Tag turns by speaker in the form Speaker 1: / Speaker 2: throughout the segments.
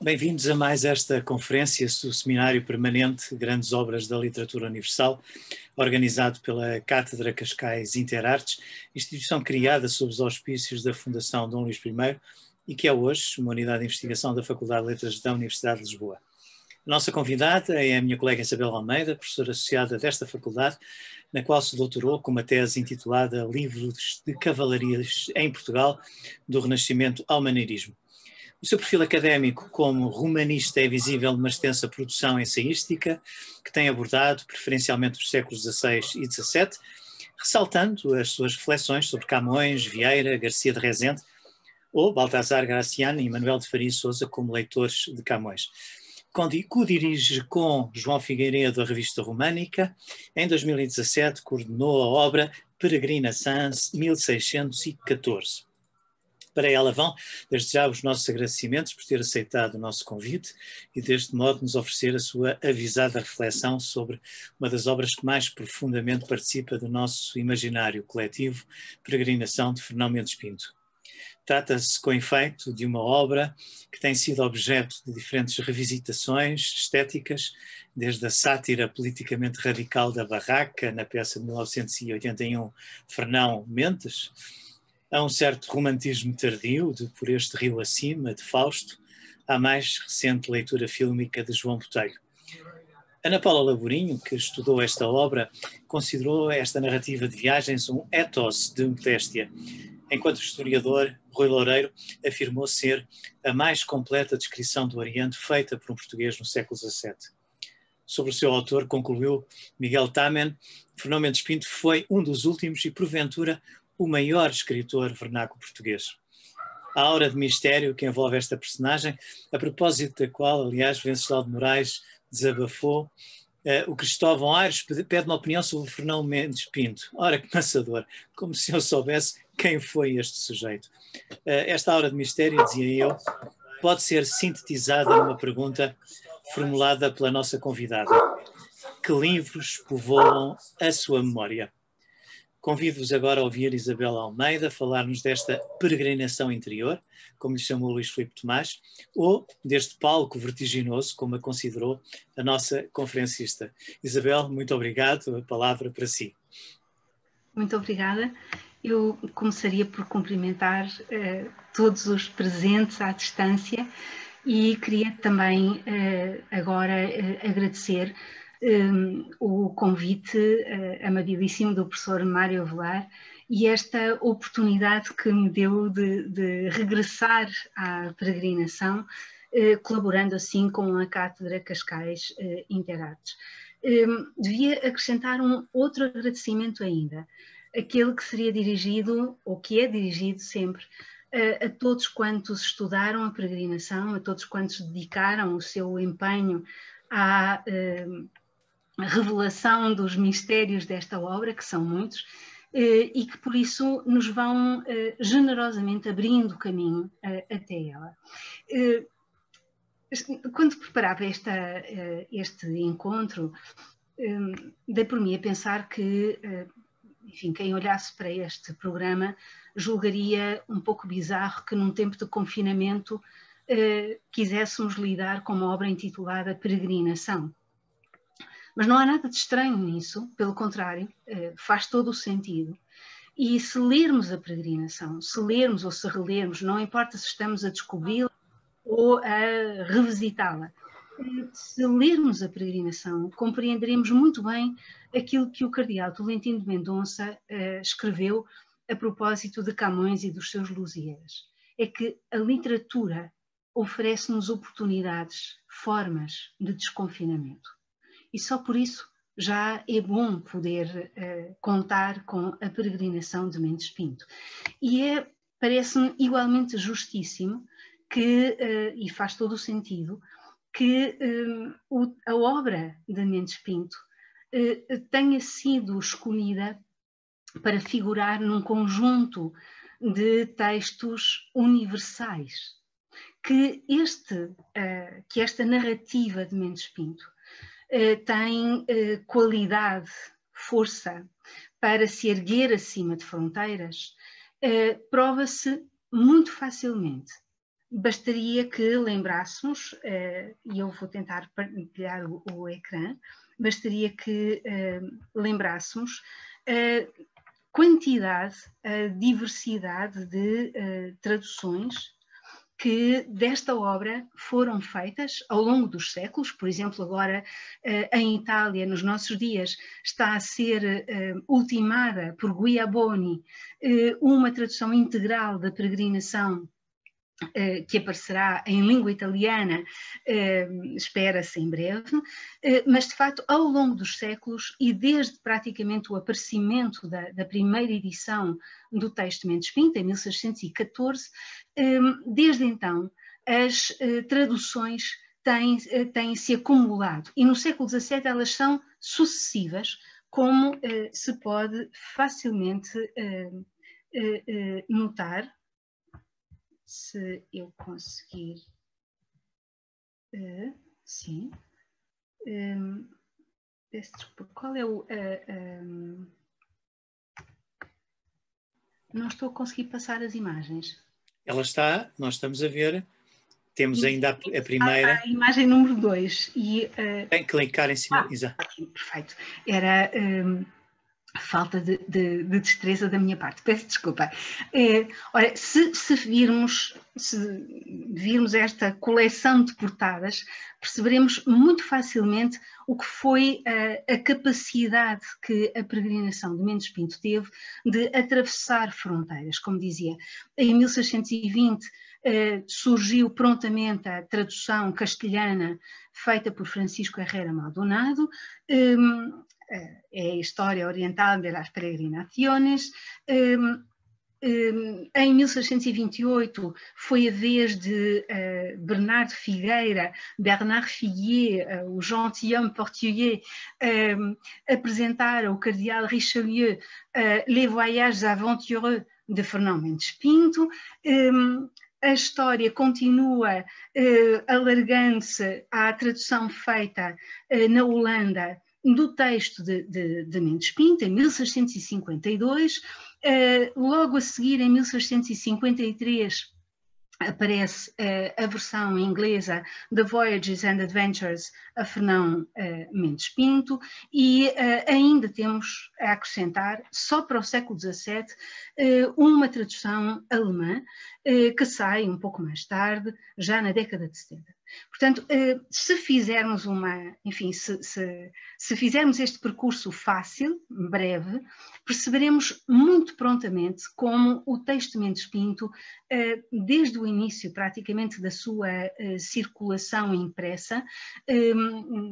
Speaker 1: Bem-vindos a mais esta conferência do Seminário Permanente Grandes Obras da Literatura Universal, organizado pela Cátedra Cascais Interartes, instituição criada sob os auspícios da Fundação Dom Luís I e que é hoje uma unidade de investigação da Faculdade de Letras da Universidade de Lisboa. A nossa convidada é a minha colega Isabel Almeida, professora associada desta faculdade, na qual se doutorou com uma tese intitulada Livros de Cavalarias em Portugal, do Renascimento ao Maneirismo. O seu perfil académico como romanista é visível numa extensa produção ensaística, que tem abordado preferencialmente os séculos XVI e XVII, ressaltando as suas reflexões sobre Camões, Vieira, Garcia de Rezende ou Baltasar Graciano e Manuel de Faria Souza como leitores de Camões. Co-dirige com João Figueiredo a revista Românica. Em 2017 coordenou a obra Peregrinação 1614. Para ela vão, desde já, os nossos agradecimentos por ter aceitado o nosso convite e, deste modo, nos oferecer a sua avisada reflexão sobre uma das obras que mais profundamente participa do nosso imaginário coletivo, Peregrinação de Fernão Mendes Pinto. Trata-se, com efeito, de uma obra que tem sido objeto de diferentes revisitações estéticas, desde a sátira politicamente radical da Barraca, na peça de 1981, Fernão Mendes, Há um certo romantismo tardio de Por Este Rio Acima, de Fausto, à mais recente leitura fílmica de João Botelho. Ana Paula Laborinho, que estudou esta obra, considerou esta narrativa de viagens um ethos de modéstia, enquanto o historiador Rui Loureiro afirmou ser a mais completa descrição do Oriente feita por um português no século XVII. Sobre o seu autor, concluiu Miguel Tamen, Fernão Mendes Pinto foi um dos últimos e, porventura, o maior escritor vernáculo português. A aura de mistério que envolve esta personagem, a propósito da qual, aliás, Venceslau de Moraes desabafou, uh, o Cristóvão Aires pede uma opinião sobre o Fernão Mendes Pinto. Ora, que passador, como se eu soubesse quem foi este sujeito. Uh, esta aura de mistério, dizia eu, pode ser sintetizada numa pergunta formulada pela nossa convidada. Que livros povoam a sua memória? Convido-vos agora a ouvir Isabel Almeida falar-nos desta peregrinação interior, como lhe chamou Luís Filipe Tomás, ou deste palco vertiginoso, como a considerou a nossa conferencista. Isabel, muito obrigado, a palavra para si.
Speaker 2: Muito obrigada. Eu começaria por cumprimentar eh, todos os presentes à distância e queria também eh, agora eh, agradecer um, o convite uh, amabilíssimo do professor Mário Velar e esta oportunidade que me deu de, de regressar à peregrinação, uh, colaborando assim com a Cátedra Cascais uh, Interartes. Um, devia acrescentar um outro agradecimento ainda, aquele que seria dirigido, ou que é dirigido sempre, a, a todos quantos estudaram a peregrinação, a todos quantos dedicaram o seu empenho à, revelação dos mistérios desta obra, que são muitos, eh, e que por isso nos vão eh, generosamente abrindo caminho eh, até ela. Quando preparava esta, este encontro, dei por mim a pensar que, enfim, quem olhasse para este programa julgaria um pouco bizarro que num tempo de confinamento quiséssemos lidar com uma obra intitulada Peregrinação mas não há nada de estranho nisso, pelo contrário, eh, faz todo o sentido. E se lermos a peregrinação, se lermos ou se relermos, não importa se estamos a descobri-la ou a revisitá-la, eh, se lermos a peregrinação, compreenderemos muito bem aquilo que o cardeal Tolentino de Mendonça uh, escreveu a propósito de Camões e dos seus Lusíadas. É que a literatura oferece-nos oportunidades, formas de desconfinamento e só por isso já é bom poder uh, contar com a peregrinação de Mendes Pinto. E é, parece-me igualmente justíssimo que, uh, e faz todo o sentido, que um, o, a obra de Mendes Pinto uh, tenha sido escolhida para figurar num conjunto de textos universais. Que, este, que esta narrativa de Mendes Pinto eh, tem eh, qualidade, força para se erguer acima de fronteiras, eh, prova-se muito facilmente. Bastaria que lembrássemos, e eu vou tentar partilhar o ecrã, bastaria que lembrássemos a quantidade, a diversidade de traduções que desta obra foram feitas ao longo dos séculos, por exemplo, agora eh, em Itália, nos nossos dias, está a ser eh, ultimada por Guiaboni eh, uma tradução integral da peregrinação que aparecerá em língua italiana, espera-se em breve, mas de facto, ao longo dos séculos e desde praticamente o aparecimento da, da primeira edição do texto Mendes Pinto, em 1614, desde então as traduções têm, têm se acumulado e no século XVII elas são sucessivas, como se pode facilmente notar se eu conseguir. Sim. Um, peço desculpa. Qual é o. Eh, não estou a conseguir passar as imagens.
Speaker 1: Ela está, nós estamos a ver. Temos ainda a, a primeira. A,
Speaker 2: a, imagem número 2. E,
Speaker 1: uh, Tem que clicar em cima.
Speaker 2: Ah, Exato. Perfeito. Era. Um, falta de, de, de, destreza da minha parte, peço desculpa. É, olha, se, se, virmos, se virmos esta coleção de portadas, perceberemos muito facilmente o que foi a, a capacidade que a peregrinação de Mendes Pinto teve de atravessar fronteiras, como dizia. Em 1620 eh, surgiu prontamente a tradução castelhana feita por Francisco Herrera Maldonado, eh, é a história oriental das peregrinações. Em 1628 foi a vez de uh, Bernardo Figueira, Bernard Figuier, o gentilhomme portugais, um, apresentar ao cardeal Richelieu Les Voyages Aventureux de Fernão Mendes Pinto. A história continua alargando-se à tradução feita na Holanda do texto de, de, de Mendes Pinto, em 1652, eh, logo a seguir, em 1653, aparece uh, a versão inglesa The Voyages and Adventures a Fernão uh, Mendes Pinto e uh, ainda temos a acrescentar, só para o século XVII, uma tradução alemã que sai um pouco mais tarde, já na década de 70. Portanto, eh, se fizermos uma, enfim, se, se, se, fizermos este percurso fácil, breve, perceberemos muito prontamente como o texto de Mendes Pinto, eh, desde o início praticamente da sua eh, circulação impressa,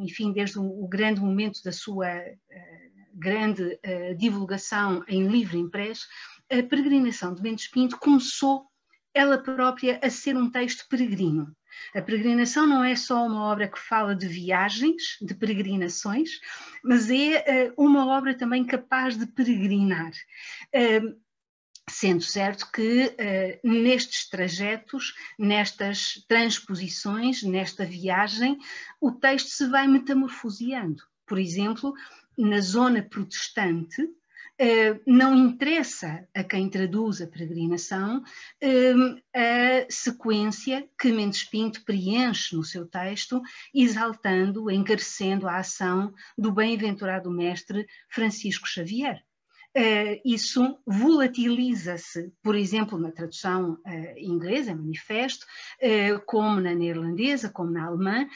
Speaker 2: enfim, desde o grande momento da sua grande divulgação em livro impresso, a peregrinação de Mendes Pinto começou ela própria a ser um texto peregrino. A peregrinação não é só uma obra que fala de viagens, de peregrinações, mas é uh, uma obra também capaz de peregrinar. Uh, Sendo certo que uh, nestes trajetos, nestas transposições, nesta viagem, o texto se vai metamorfoseando. Por exemplo, na zona protestante, não interessa a quem traduz a peregrinação uh, a sequência que Mendes Pinto preenche no seu texto, exaltando, encarecendo a ação do bem-aventurado mestre Francisco Xavier. Uh, isso volatiliza-se, por exemplo, na tradução inglesa, manifesto, como na neerlandesa, como na alemã,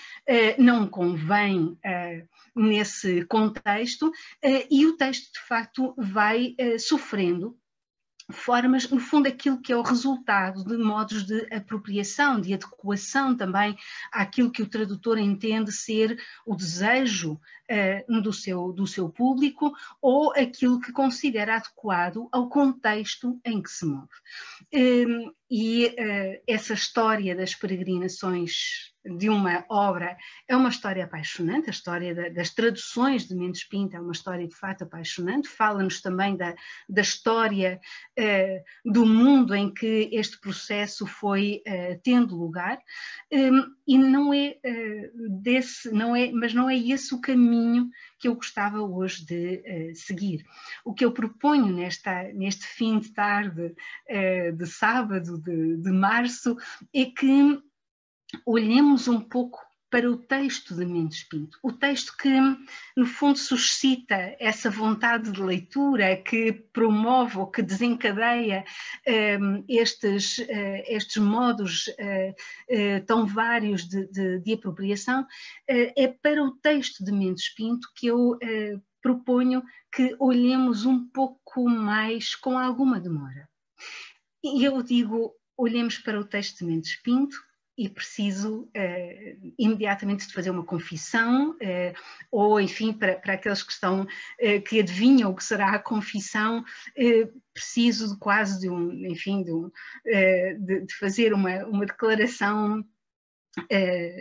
Speaker 2: não convém nesse contexto, e o texto, de facto, vai sofrendo formas, no fundo, aquilo que é o resultado de modos de apropriação, de adequação também àquilo que o tradutor entende ser o desejo uh, do, seu, do seu público ou aquilo que considera adequado ao contexto em que se move. Um, e essa história das peregrinações de uma obra é uma história apaixonante, a história da, das traduções de Mendes Pinto é uma história de fato apaixonante, fala-nos também da, da história uh, do mundo em que este processo foi uh, tendo lugar, um, e não é uh, desse, não é, mas não é esse o caminho que eu gostava hoje de seguir. O que eu proponho nesta, neste fim de tarde de sábado de, de março é que olhemos um pouco para o texto de Mendes Pinto, o texto que, no fundo, suscita essa vontade de leitura, que promove ou que desencadeia um, ehm, estes, uh, estes modos uh, uh, tão vários de, de, de apropriação, é para o texto de Mendes Pinto que eu proponho que olhemos um pouco mais com alguma demora. E eu digo, olhemos para o texto de Mendes Pinto e preciso uh, imediatamente de fazer uma confissão, uh, ou enfim, para, para aqueles que estão, uh, que adivinham o que será a confissão, preciso quase de um, enfim, de, um, de, de fazer uma, uma declaração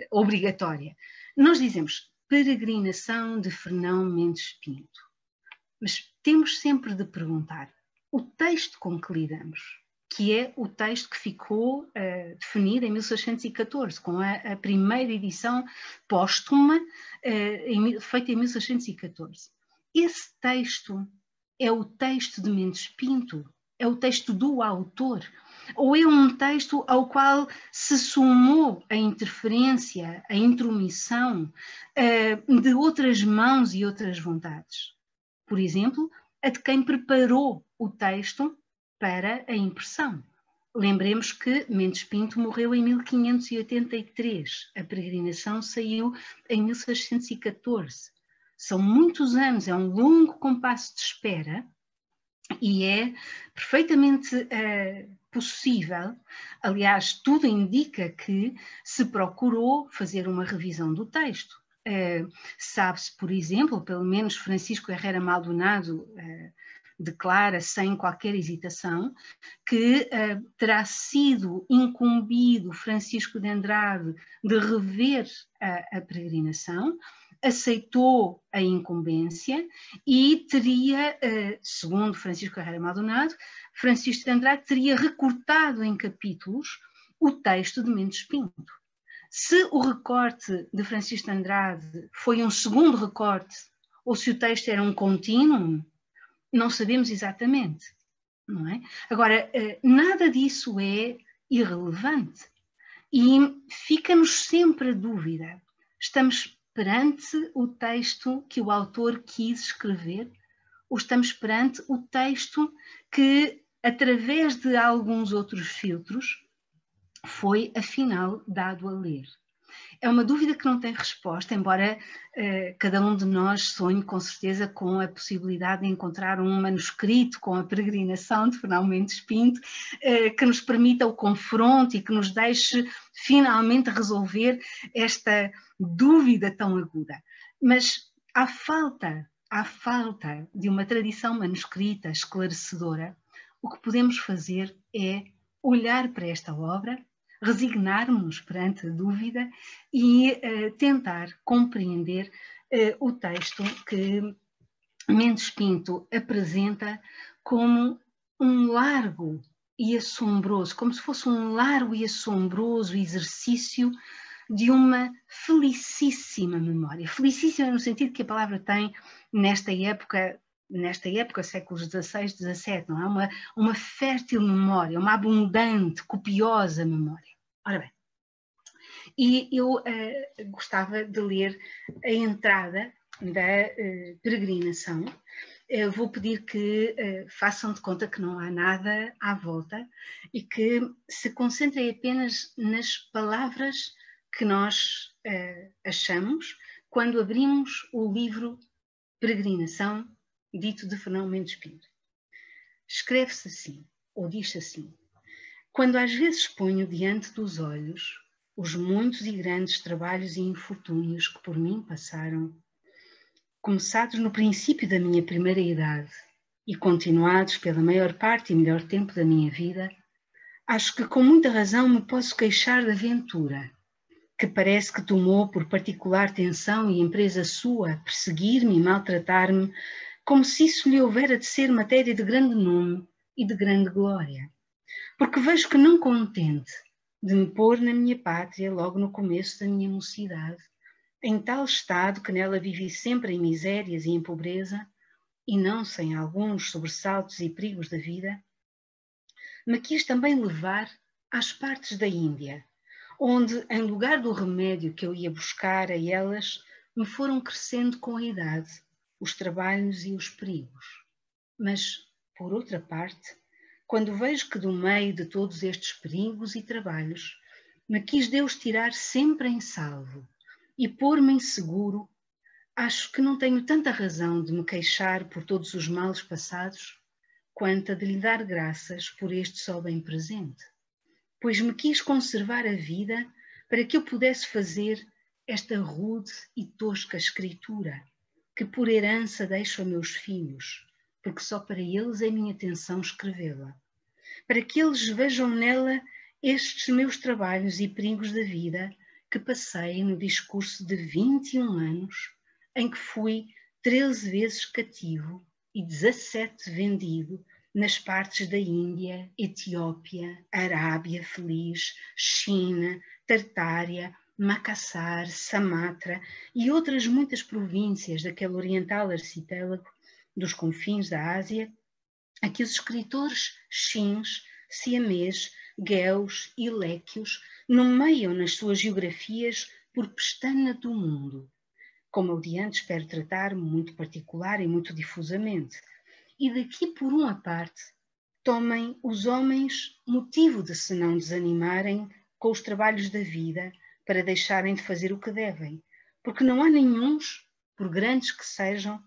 Speaker 2: obrigatória. Nós dizemos peregrinação de Fernão Mendes Pinto, mas temos sempre de perguntar o texto com que lidamos que é o texto que ficou uh, definido em 1614, com a, a primeira edição póstuma uh, feita em 1614. Esse texto é o texto de Mendes Pinto, é o texto do autor, ou é um texto ao qual se somou a interferência, a intromissão uh, de outras mãos e outras vontades. Por exemplo, a de quem preparou o texto para a impressão. Lembremos que Mendes Pinto morreu em 1583, a peregrinação saiu em 1614. São muitos anos, é um longo compasso de espera e é perfeitamente uh, possível, aliás, tudo indica que se procurou fazer uma revisão do texto. Uh, Sabe-se, por exemplo, pelo menos Francisco Herrera Maldonado uh, declara sem qualquer hesitação que uh, terá sido incumbido Francisco de Andrade de rever a, a peregrinação, aceitou a incumbência e teria, uh, segundo Francisco Carreira Maldonado, Francisco de Andrade teria recortado em capítulos o texto de Mendes Pinto. Se o recorte de Francisco de Andrade foi um segundo recorte, ou se o texto era um contínuo, não sabemos exatamente, não é? Agora, eh, nada disso é irrelevante e fica-nos sempre a dúvida. Estamos perante o texto que o autor quis escrever ou estamos perante o texto que, através de alguns outros filtros, foi afinal dado a ler? É uma dúvida que não tem resposta, embora uh, cada um de nós sonhe com certeza com a possibilidade de encontrar um manuscrito com a peregrinação de Fernão Mendes Pinto uh, que nos permita o confronto e que nos deixe finalmente resolver esta dúvida tão aguda. Mas há falta, há falta de uma tradição manuscrita esclarecedora, o que podemos fazer é olhar para esta obra resignarmos perante a dúvida e uh, tentar compreender uh, o texto que Mendes Pinto apresenta como um largo e assombroso, como se fosse um largo e assombroso exercício de uma felicíssima memória. Felicíssima no sentido que a palavra tem nesta época nesta época, séculos XVI, XVII, não é? Uma, uma fértil memória, uma abundante, copiosa memória. Ora bem, e eu uh, gostava de ler a entrada da uh, peregrinação. Uh, vou pedir que façam de conta que não há nada à volta e que se concentrem apenas nas palavras que nós achamos quando abrimos o livro Peregrinação, dito de Fernão Mendes Pinto. Escreve-se assim, ou diz-se assim: Quando às vezes ponho diante dos olhos os muitos e grandes trabalhos e infortúnios que por mim passaram, começados no princípio da minha primeira idade e continuados pela maior parte e melhor tempo da minha vida, acho que com muita razão me posso queixar da ventura, que parece que tomou por particular tensão e empresa sua perseguir-me e maltratar-me, como se isso lhe houvera de ser matéria de grande nome e de grande glória. Porque vejo que não contente de me pôr na minha pátria logo no começo da minha mocidade, em tal estado que nela vivi sempre em misérias e em pobreza, e não sem alguns sobressaltos e perigos da vida, me quis também levar às partes da Índia, onde, em lugar do remédio que eu ia buscar a elas, me foram crescendo com a idade os trabalhos e os perigos. Mas, por outra parte, quando vejo que do meio de todos estes perigos e trabalhos, me quis Deus tirar sempre em salvo e pôr-me em seguro, acho que não tenho tanta razão de me queixar por todos os males passados, quanto a de lhe dar graças por este só bem presente pois me quis conservar a vida para que eu pudesse fazer esta rude e tosca escritura, que por herança deixo a meus filhos, porque só para eles é minha atenção escrevê-la, para que eles vejam nela estes meus trabalhos e perigos da vida que passei no discurso de 21 anos, em que fui 13 vezes cativo e 17 vendido nas partes da Índia, Etiópia, Arábia Feliz, China, Tartária, Macassar, Samatra e outras muitas províncias daquele oriental arcipélago dos confins da Ásia, a que os escritores xins, siamês, gueus e léquios nomeiam nas suas geografias por pestana do mundo. Como eu de antes espero tratar muito particular e muito difusamente, e daqui por uma parte tomem os homens motivo de se não desanimarem com os trabalhos da vida para deixarem de fazer o que devem, porque não há nenhuns, por grandes que sejam,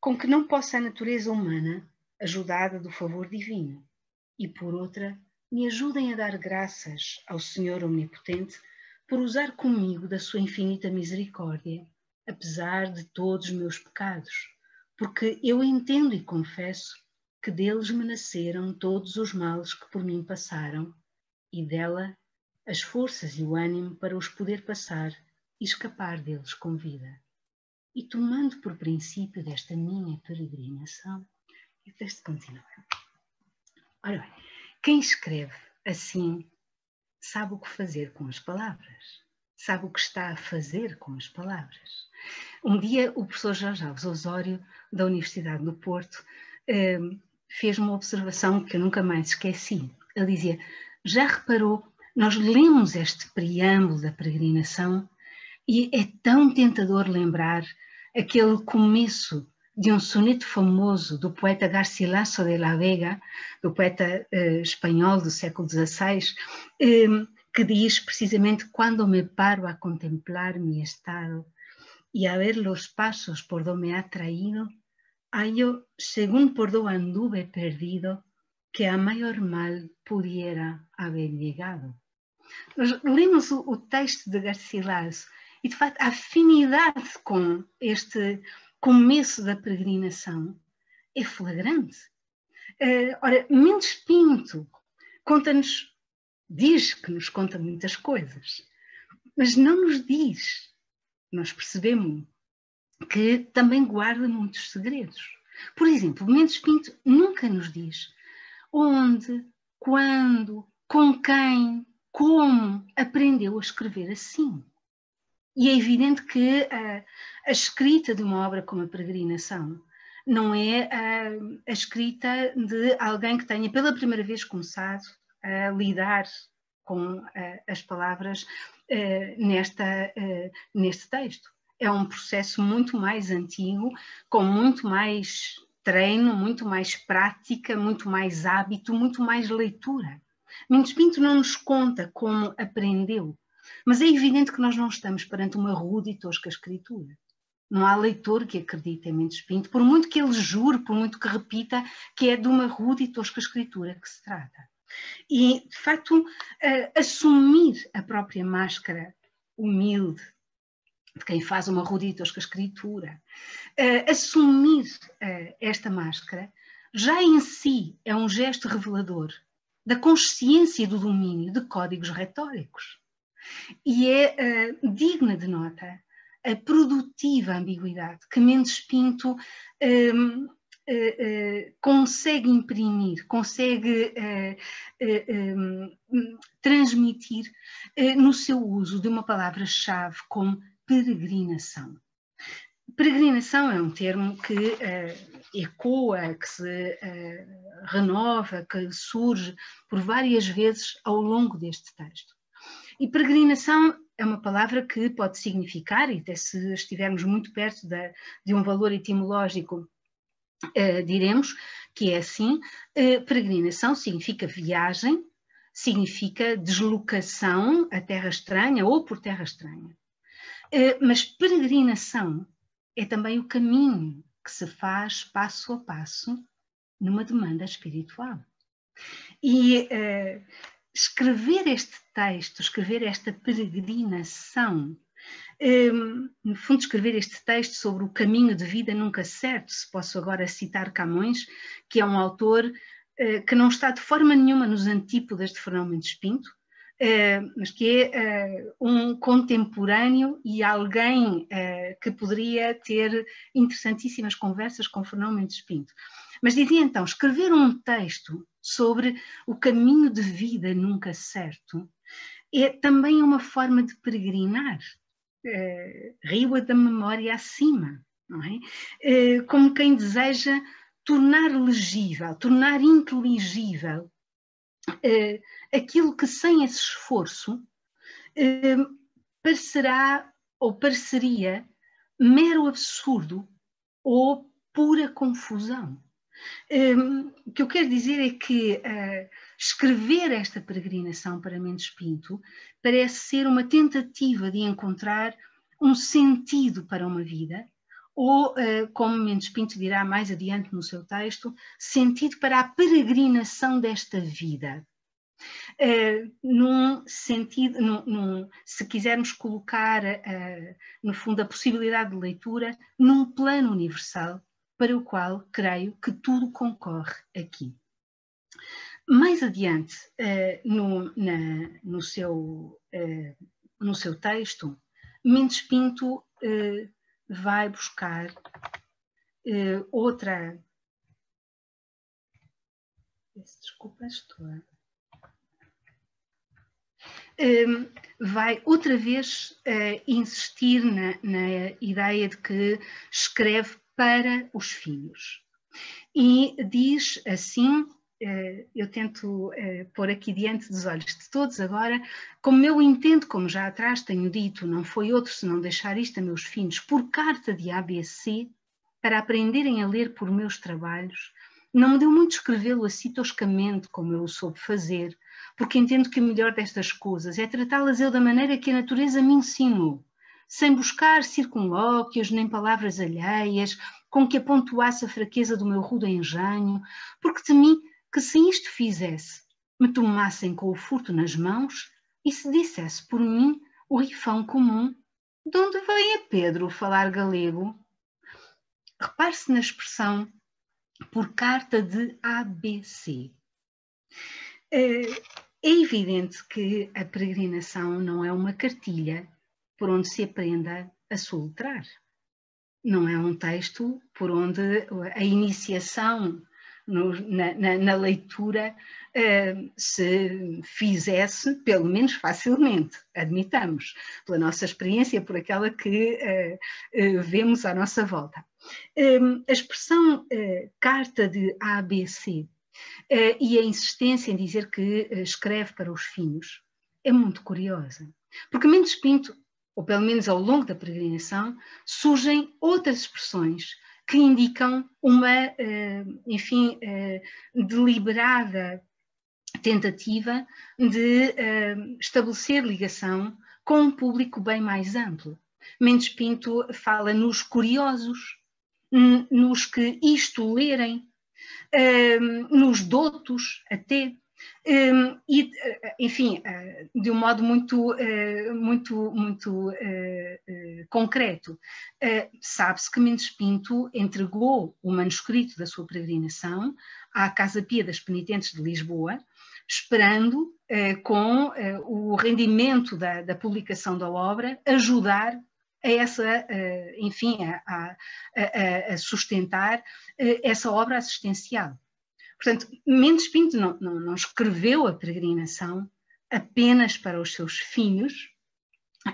Speaker 2: com que não possa a natureza humana, ajudada do favor divino, e por outra, me ajudem a dar graças ao Senhor Omnipotente por usar comigo da sua infinita misericórdia, apesar de todos os meus pecados. Porque eu entendo e confesso que deles me nasceram todos os males que por mim passaram, e dela as forças e o ânimo para os poder passar e escapar deles com vida. E tomando por princípio desta minha peregrinação, e o texto continua. Ora bem, quem escreve assim sabe o que fazer com as palavras, sabe o que está a fazer com as palavras. Um dia o professor Jorge Alves Osório, da Universidade do Porto, ehm, fez uma observação que eu nunca mais esqueci. Ele dizia: Já reparou, nós lemos este preâmbulo da peregrinação e é tão tentador lembrar aquele começo de um soneto famoso do poeta Garcilaso de la Vega, do poeta uh, espanhol do século XVI, ehm, que diz precisamente: Quando me paro a contemplar mi estado, y a ver los pasos por donde me ha traído, hallo, según por donde anduve perdido, que a maior mal pudiera haver llegado. Nós lemos o, o texto de Garcilaso e, de facto, a afinidade com este começo da peregrinação é flagrante. Uh, ora, Mendes Pinto conta-nos, diz que nos conta muitas coisas, mas não nos diz nós percebemos que também guarda muitos segredos. Por exemplo, Mendes Pinto nunca nos diz onde, quando, com quem, como aprendeu a escrever assim. E é evidente que a, a escrita de uma obra como a Peregrinação não é a, a, escrita de alguém que tenha pela primeira vez começado a lidar com as palavras eh, nesta, eh, neste texto. É um processo muito mais antigo, com muito mais treino, muito mais prática, muito mais hábito, muito mais leitura. Mendes Pinto não nos conta como aprendeu, mas é evidente que nós não estamos perante uma rude e tosca escritura. Não há leitor que acredite em Mendes Pinto, por muito que ele jure, por muito que repita, que é de uma rude e tosca escritura que se trata. E, de facto, uh, assumir a própria máscara humilde de quem faz uma rude e tosca escritura, uh, assumir uh, esta máscara já em si é um gesto revelador da consciência do domínio de códigos retóricos. E é uh, digna de nota a produtiva ambiguidade que Mendes Pinto um, uh, consegue imprimir, consegue um, transmitir no seu uso de uma palavra-chave como peregrinação. Peregrinação é um termo que ecoa, que se renova, que surge por várias vezes ao longo deste texto. E peregrinação é uma palavra que pode significar, e até se estivermos muito perto de um valor etimológico, uh, diremos que é assim: uh, peregrinação significa viagem, significa deslocação a terra estranha ou por terra estranha. Uh, mas peregrinação é também o caminho que se faz passo a passo numa demanda espiritual. E escrever este texto, escrever esta peregrinação, um, no fundo, escrever este texto sobre o caminho de vida nunca certo, se posso agora citar Camões, que é um autor uh, que não está de forma nenhuma nos antípodas de Fernão Mendes Pinto, uh, mas que é uh, um contemporâneo e alguém que poderia ter interessantíssimas conversas com Fernão Mendes Pinto. Mas dizia então, escrever um texto sobre o caminho de vida nunca certo é também uma forma de peregrinar, é, rio da memória acima, não é? é? como quem deseja tornar legível, tornar inteligível aquilo que sem esse esforço é, parecerá ou pareceria mero absurdo ou pura confusão. Um, o que eu quero dizer é que uh, escrever esta peregrinação para Mendes Pinto parece ser uma tentativa de encontrar um sentido para uma vida, ou, uh, como Mendes Pinto dirá mais adiante no seu texto, sentido para a peregrinação desta vida. Uh, num sentido, num, num, se quisermos colocar, uh, no fundo, a possibilidade de leitura num plano universal para o qual creio que tudo concorre aqui. Mais adiante, no, na, no, seu, no seu texto, Mendes Pinto vai buscar outra. Desculpa, estou. Um, vai outra vez uh, insistir na, na, ideia de que escreve para os filhos. E diz assim, eh, eu tento eh, pôr aqui diante dos olhos de todos agora, como eu entendo, como já atrás tenho dito, não foi outro senão deixar isto a meus filhos por carta de ABC, para aprenderem a ler por meus trabalhos, não me deu muito escrevê-lo assim toscamente como eu o soube fazer, porque entendo que o melhor destas coisas é tratá-las eu da maneira que a natureza me ensinou, sem buscar circunlóquios nem palavras alheias com que apontuasse a fraqueza do meu rude engenho, porque temi que se isto fizesse, me tomassem com o furto nas mãos e se dissesse por mim o rifão comum, de onde vem a Pedro falar galego? Repare-se na expressão por carta de ABC. É, é evidente que a peregrinação não é uma cartilha por onde se aprenda a soletrar. Não é um texto por onde a iniciação no, na, na, na, leitura uh, se fizesse, pelo menos facilmente, admitamos, pela nossa experiência, por aquela que uh, uh, vemos à nossa volta. Um, a expressão carta de ABC e a insistência em dizer que escreve para os filhos é muito curiosa. Porque Mendes Pinto ou pelo menos ao longo da peregrinação, surgem outras expressões que indicam uma, eh, enfim, eh, deliberada tentativa de eh, estabelecer ligação com um público bem mais amplo. Mendes Pinto fala nos curiosos, nos que isto lerem, nos dotos até, e, enfim, de um modo muito, muito, muito concreto, sabe-se que Mendes Pinto entregou o manuscrito da sua peregrinação à Casa Pia das Penitentes de Lisboa, esperando, com o rendimento da, da publicação da obra, ajudar a essa, enfim, a, a, a, sustentar essa obra assistencial. Portanto, Mendes Pinto não, não, não escreveu a peregrinação apenas para os seus filhos,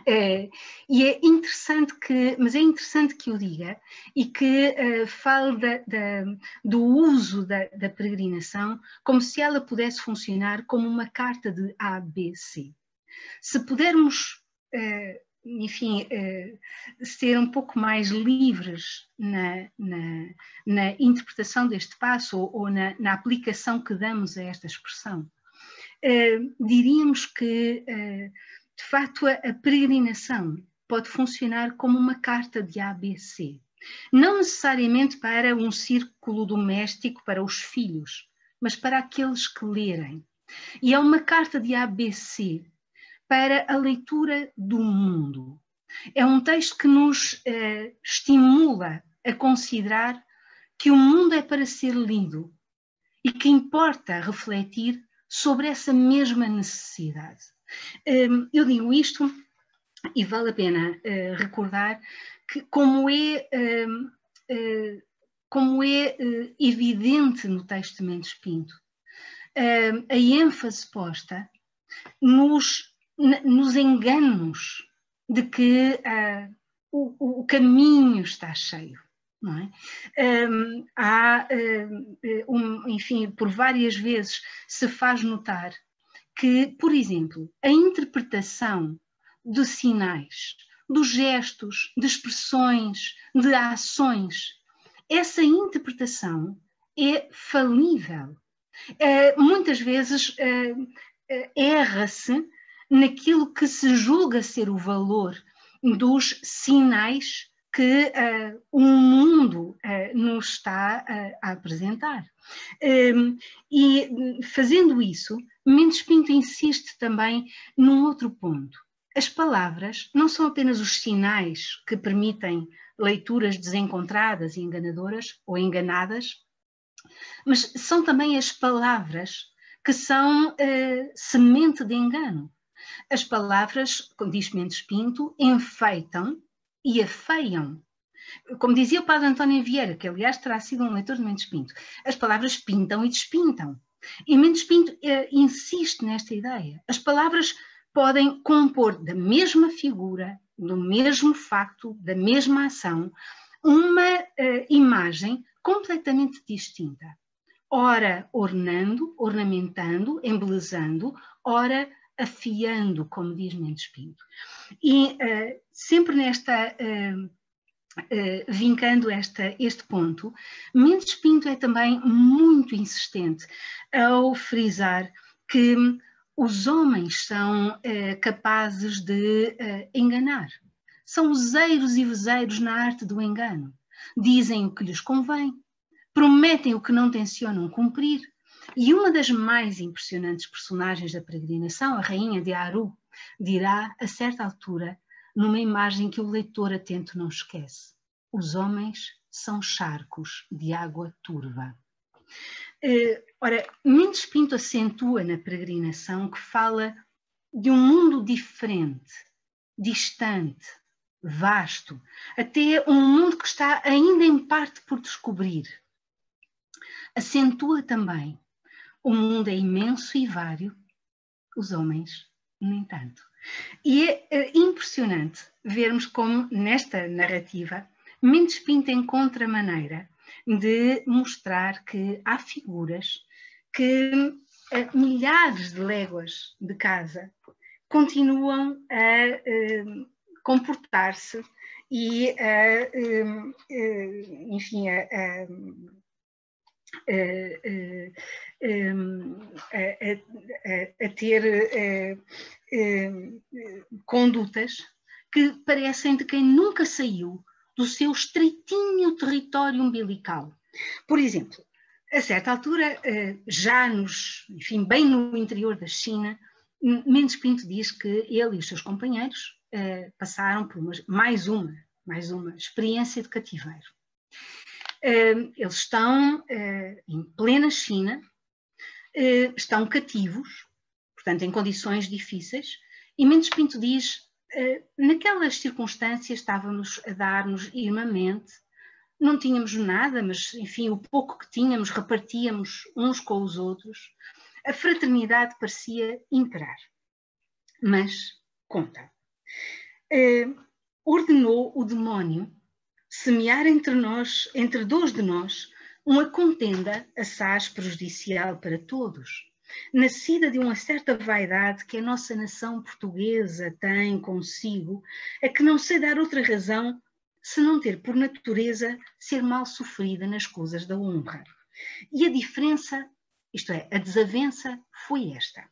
Speaker 2: é, e é interessante que, mas é interessante que o diga e que uh, fale da, da, do uso da, da, peregrinação como se ela pudesse funcionar como uma carta de ABC. Se pudermos, uh, enfim, uh, ser um pouco mais livres na, na, na interpretação deste passo ou, ou na, na, aplicação que damos a esta expressão, diríamos que de facto, a, a peregrinação pode funcionar como uma carta de ABC. Não necessariamente para um círculo doméstico para os filhos, mas para aqueles que lerem. E é uma carta de ABC para a leitura do mundo. É um texto que nos eh, estimula a considerar que o mundo é para ser lido e que importa refletir sobre essa mesma necessidade. Hum, eu digo isto e vale a pena eh, recordar que, como é, hum, eh, como é eh, evidente no texto de Mendes Pinto, hum, a ênfase posta nos, nos enganos de que ah, o, caminho está cheio. É? Um, há, um, enfim, por várias vezes se faz notar que, por exemplo, a interpretação de sinais, dos gestos, de expressões, de ações, essa interpretação é falível. Uh, muitas vezes uh, uh, erra-se naquilo que se julga ser o valor dos sinais que uh, o mundo uh, nos está uh, a apresentar. Um, e fazendo isso, Mendes Pinto insiste também num outro ponto. As palavras não são apenas os sinais que permitem leituras desencontradas e enganadoras ou enganadas, mas são também as palavras que são semente de engano. As palavras, como diz Mendes Pinto, enfeitam e afeiam. Como dizia o padre António Vieira, que aliás terá sido um leitor de Mendes Pinto, as palavras pintam e despintam. E Mendes Pinto eh, insiste nesta ideia. As palavras podem compor da mesma figura, do mesmo facto, da mesma ação, uma eh, imagem completamente distinta. Ora ornando, ornamentando, embelezando, ora afiando, como diz Mendes Pinto. E uh, sempre nesta. Uh, Uh, vincando esta, este ponto, Mendes Pinto é também muito insistente ao frisar que os homens são capazes de enganar. São useiros e vezeiros na arte do engano. Dizem o que lhes convém, prometem o que não tencionam cumprir, e uma das mais impressionantes personagens da peregrinação, a rainha de Aru, dirá a certa altura, numa imagem que o leitor atento não esquece: os homens são charcos de água turva. Uh, ora, Mendes Pinto acentua na peregrinação que fala de um mundo diferente, distante, vasto, até um mundo que está ainda em parte por descobrir. Acentua também o mundo é imenso e vário, os homens, no entanto. E é, é impressionante vermos como, nesta narrativa, Mendes Pinto encontra maneira de mostrar que há figuras que a milhares de léguas de casa continuam a comportar-se e a, enfim, a, a a, a, ter condutas que parecem de quem nunca saiu do seu estreitinho território umbilical. Por exemplo, a certa altura, já nos, enfim, bem no interior da China, Mendes Pinto diz que ele e os seus companheiros passaram por uma, mais uma, mais uma experiência de cativeiro. Eles estão em plena China, uh, estão cativos, portanto, em condições difíceis, e Mendes Pinto diz: uh, naquelas circunstâncias estávamos a dar-nos irmamente, não tínhamos nada, mas enfim, o pouco que tínhamos repartíamos uns com os outros. A fraternidade parecia imperar. Mas, conta, ordenou o demónio semear entre nós, entre dois de nós, uma contenda assaz prejudicial para todos, nascida de uma certa vaidade que a nossa nação portuguesa tem consigo, a que não sei dar outra razão se não ter por natureza ser mal sofrida nas coisas da honra. E a diferença, isto é, a desavença, foi esta.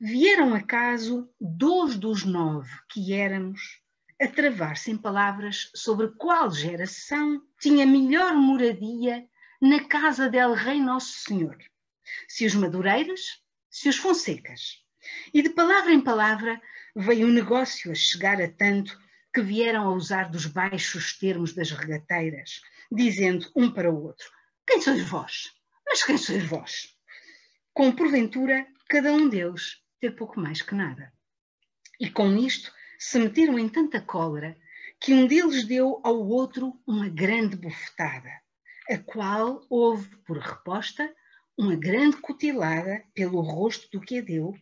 Speaker 2: Vieram acaso dois dos nove que éramos a travar-se em palavras sobre qual geração tinha melhor moradia na casa del Rei Nosso Senhor. Se os Madureiras, se os Fonsecas. E de palavra em palavra veio o negócio a chegar a tanto que vieram a usar dos baixos termos das regateiras, dizendo um para o outro: Quem sois vós? Mas quem sois vós? Com porventura, cada um deles ter pouco mais que nada. E com isto se meteram em tanta cólera que um deles deu ao outro uma grande bufetada, a qual houve por resposta uma grande cutilada pelo rosto do que a deu,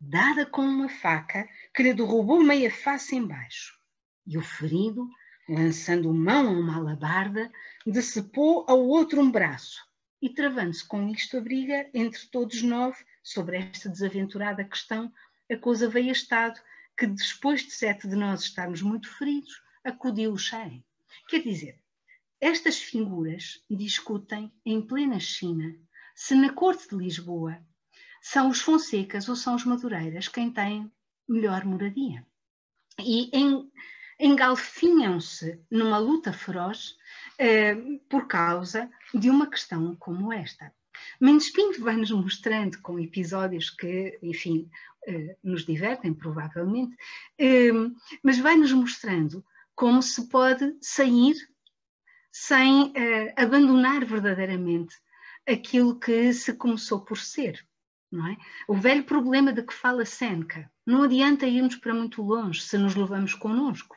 Speaker 2: dada com uma faca que lhe derrubou meia face embaixo. E o ferido, lançando mão a uma alabarda, decepou ao outro um braço, e travando-se com isto a briga entre todos nove sobre esta desaventurada questão, a coisa veio a estado que depois de sete de nós estarmos muito feridos, acudiu o Xai. Quer dizer, estas figuras discutem em plena China se na corte de Lisboa são os Fonsecas ou são os Madureiras quem têm melhor moradia. E engalfinham-se numa luta feroz eh, por causa de uma questão como esta. Mendes Pinto vai-nos mostrando com episódios que, enfim, nos divertem, provavelmente, eh, mas vai-nos mostrando como se pode sair sem eh, abandonar verdadeiramente aquilo que se começou por ser. É? O velho problema de que fala Seneca. Não adianta irmos para muito longe se nos levamos connosco.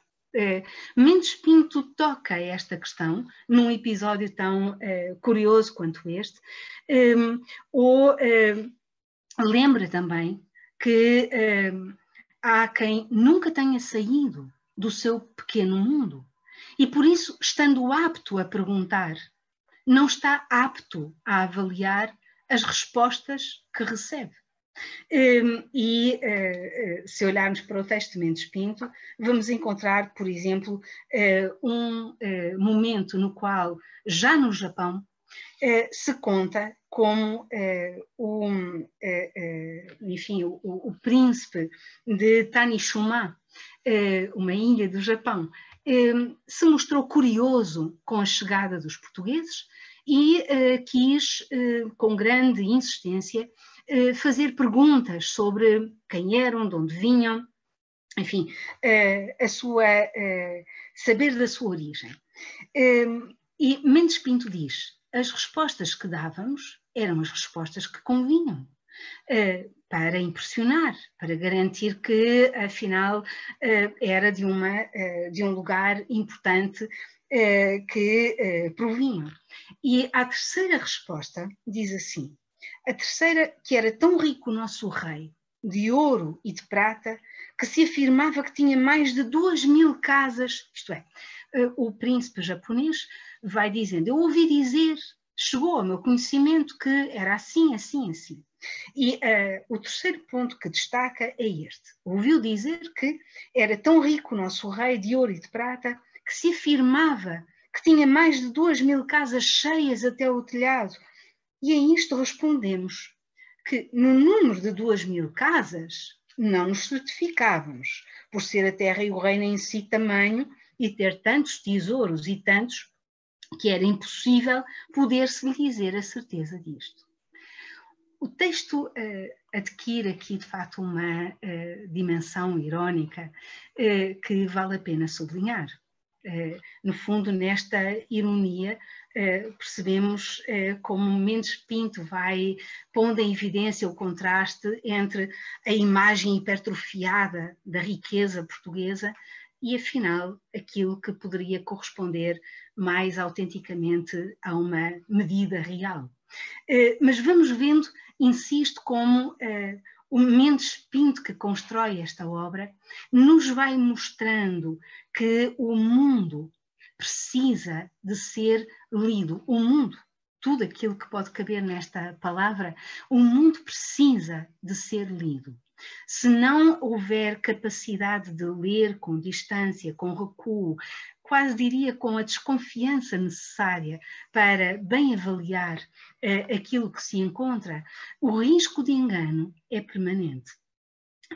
Speaker 2: Mendes Pinto toca esta questão num episódio tão curioso quanto este, ou lembra também que há quem nunca tenha saído do seu pequeno mundo e por isso, estando apto a perguntar, não está apto a avaliar as respostas que recebe. Um, e uh, se olharmos para o texto de Mendes Pinto, vamos encontrar, por exemplo, uh, um uh, momento no qual, já no Japão, se conta como o, enfim, o, o, príncipe de Tanishuma, uma ilha do Japão, se mostrou curioso com a chegada dos portugueses e quis, com grande insistência, eh, fazer perguntas sobre quem eram, de onde vinham, enfim, eh, a sua, eh, saber da sua origem. E Mendes Pinto diz, as respostas que dávamos eram as respostas que convinham. para impressionar, para garantir que, afinal, era de, uma, de um lugar importante que provinham. E a terceira resposta diz assim: a terceira, que era tão rico o nosso rei, de ouro e de prata, que se afirmava que tinha mais de duas mil casas, isto é, eh, o príncipe japonês vai dizendo, eu ouvi dizer, chegou ao meu conhecimento que era assim, assim, assim. E uh, o terceiro ponto que destaca é este. Ouviu dizer que era tão rico o nosso rei de ouro e de prata que se afirmava que tinha mais de duas mil casas cheias até o telhado e a isto respondemos que no número de duas mil casas não nos certificávamos, por ser a terra e o reino em si tamanho e ter tantos tesouros e tantos que era impossível poder-se dizer a certeza disto. O texto uh, adquire aqui, de facto, uma uh, dimensão irónica uh, que vale a pena sublinhar. no fundo, nesta ironia, percebemos como Mendes Pinto vai pondo em evidência o contraste entre a imagem hipertrofiada da riqueza portuguesa e, afinal, aquilo que poderia corresponder mais autenticamente a uma medida real. Mas vamos vendo, insisto, como o Mendes Pinto que constrói esta obra nos vai mostrando que o mundo precisa de ser lido. O mundo, tudo aquilo que pode caber nesta palavra, o mundo precisa de ser lido. Se não houver capacidade de ler com distância, com recuo, quase diria com a desconfiança necessária para bem avaliar uh, aquilo que se encontra, o risco de engano é permanente.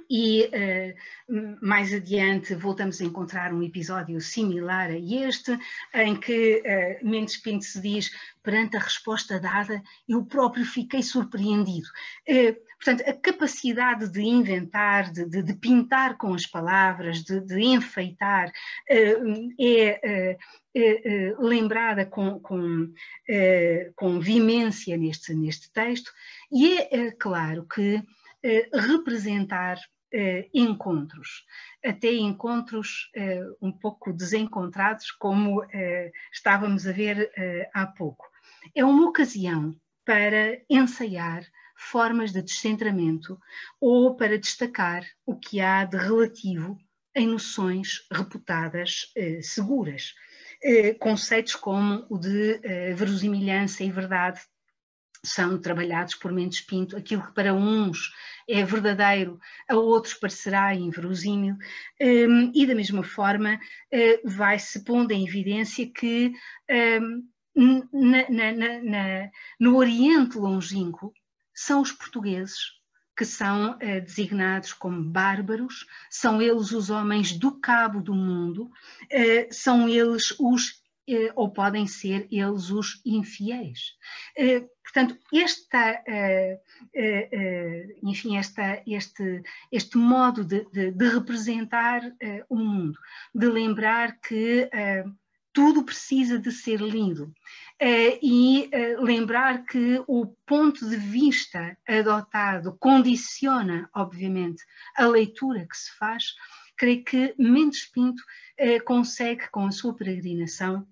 Speaker 2: E uh, mais adiante voltamos a encontrar um episódio similar a este, em que uh, Mendes Pinto se diz, perante a resposta dada, eu próprio fiquei surpreendido. Uh, portanto, a capacidade de inventar, de, de, de pintar com as palavras, de, de enfeitar, é lembrada com, com, com vimência neste, neste texto, e é claro que representar eh, encontros, até encontros eh, um pouco desencontrados, como estávamos a ver há pouco. É uma ocasião para ensaiar formas de descentramento ou para destacar o que há de relativo em noções reputadas seguras. conceitos como o de verosimilhança e verdade são trabalhados por Mendes Pinto, aquilo que para uns é verdadeiro, a outros parecerá inverosímil, um, e da mesma forma uh, vai-se pondo em evidência que um, na, na, na, no Oriente Longínquo são os portugueses que são uh, designados como bárbaros, são eles os homens do cabo do mundo, uh, são eles os eh, ou podem ser eles os infiéis. Eh, portanto, esta, eh, enfim, esta, este, este modo de, de, de representar o mundo, de lembrar que tudo precisa de ser lido. e lembrar que o ponto de vista adotado condiciona, obviamente, a leitura que se faz, creio que Mendes Pinto consegue, com a sua peregrinação,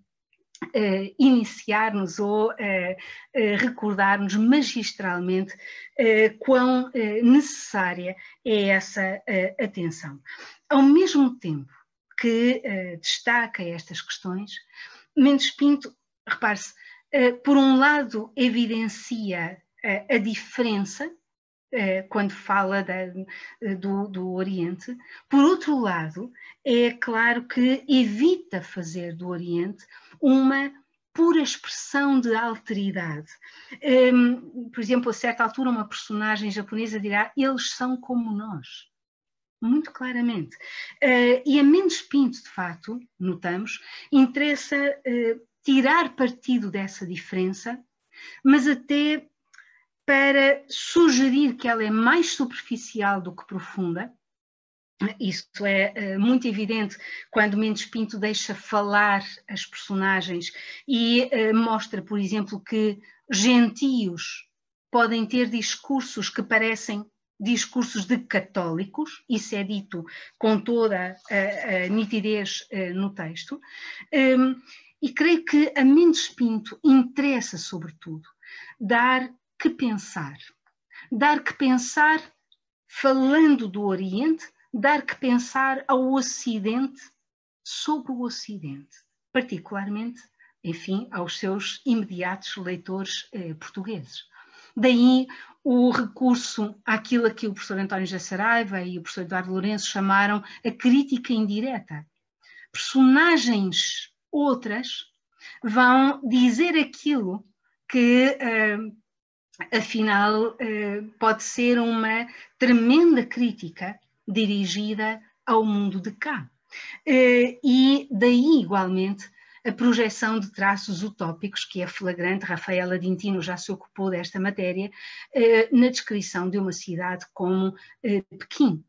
Speaker 2: Uh, iniciar-nos ou uh, uh, recordar-nos magistralmente quão necessária é essa atenção. Ao mesmo tempo que destaca estas questões, Mendes Pinto, repare-se, por um lado evidencia a diferença quando fala da, do, do, Oriente. Por outro lado, é claro que evita fazer do Oriente uma pura expressão de alteridade. Um, por exemplo, a certa altura, uma personagem japonesa dirá: eles são como nós. Muito claramente. Uh, e a Mendes Pinto, de facto, notamos, interessa uh, tirar partido dessa diferença, mas até para sugerir que ela é mais superficial do que profunda. Isso é uh, muito evidente quando Mendes Pinto deixa falar as personagens e mostra, por exemplo, que gentios podem ter discursos que parecem discursos de católicos, isso é dito com toda a, a nitidez uh, no texto, um, e creio que a Mendes Pinto interessa, sobretudo, dar que pensar. Dar que pensar falando do Oriente, dar que pensar ao Ocidente sobre o Ocidente, particularmente, enfim, aos seus imediatos leitores eh, portugueses. Daí o recurso àquilo a que o professor António Jassaraiva e o professor Eduardo Lourenço chamaram a crítica indireta. Personagens outras vão dizer aquilo que eh, afinal, eh, pode ser uma tremenda crítica dirigida ao mundo de cá. Eh, e daí, igualmente, a projeção de traços utópicos, que é flagrante, Rafaela Dintino já se ocupou desta matéria, eh, na descrição de uma cidade como Pequim.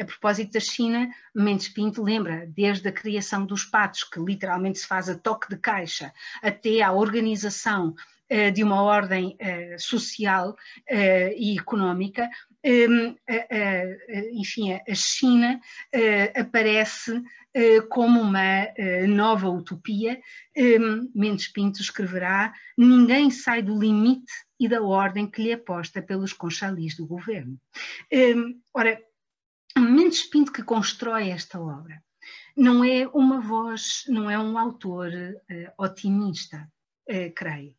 Speaker 2: a propósito da China, Mendes Pinto lembra desde a criação dos patos, que literalmente se faz a toque de caixa, até à organização de uma ordem uh, social uh, e económica, um, enfim, a China aparece como uma nova utopia. Um, Mendes Pinto escreverá: ninguém sai do limite e da ordem que lhe é posta pelos conchalis do governo. Um, ora, Mendes Pinto que constrói esta obra não é uma voz, não é um autor otimista, uh, creio.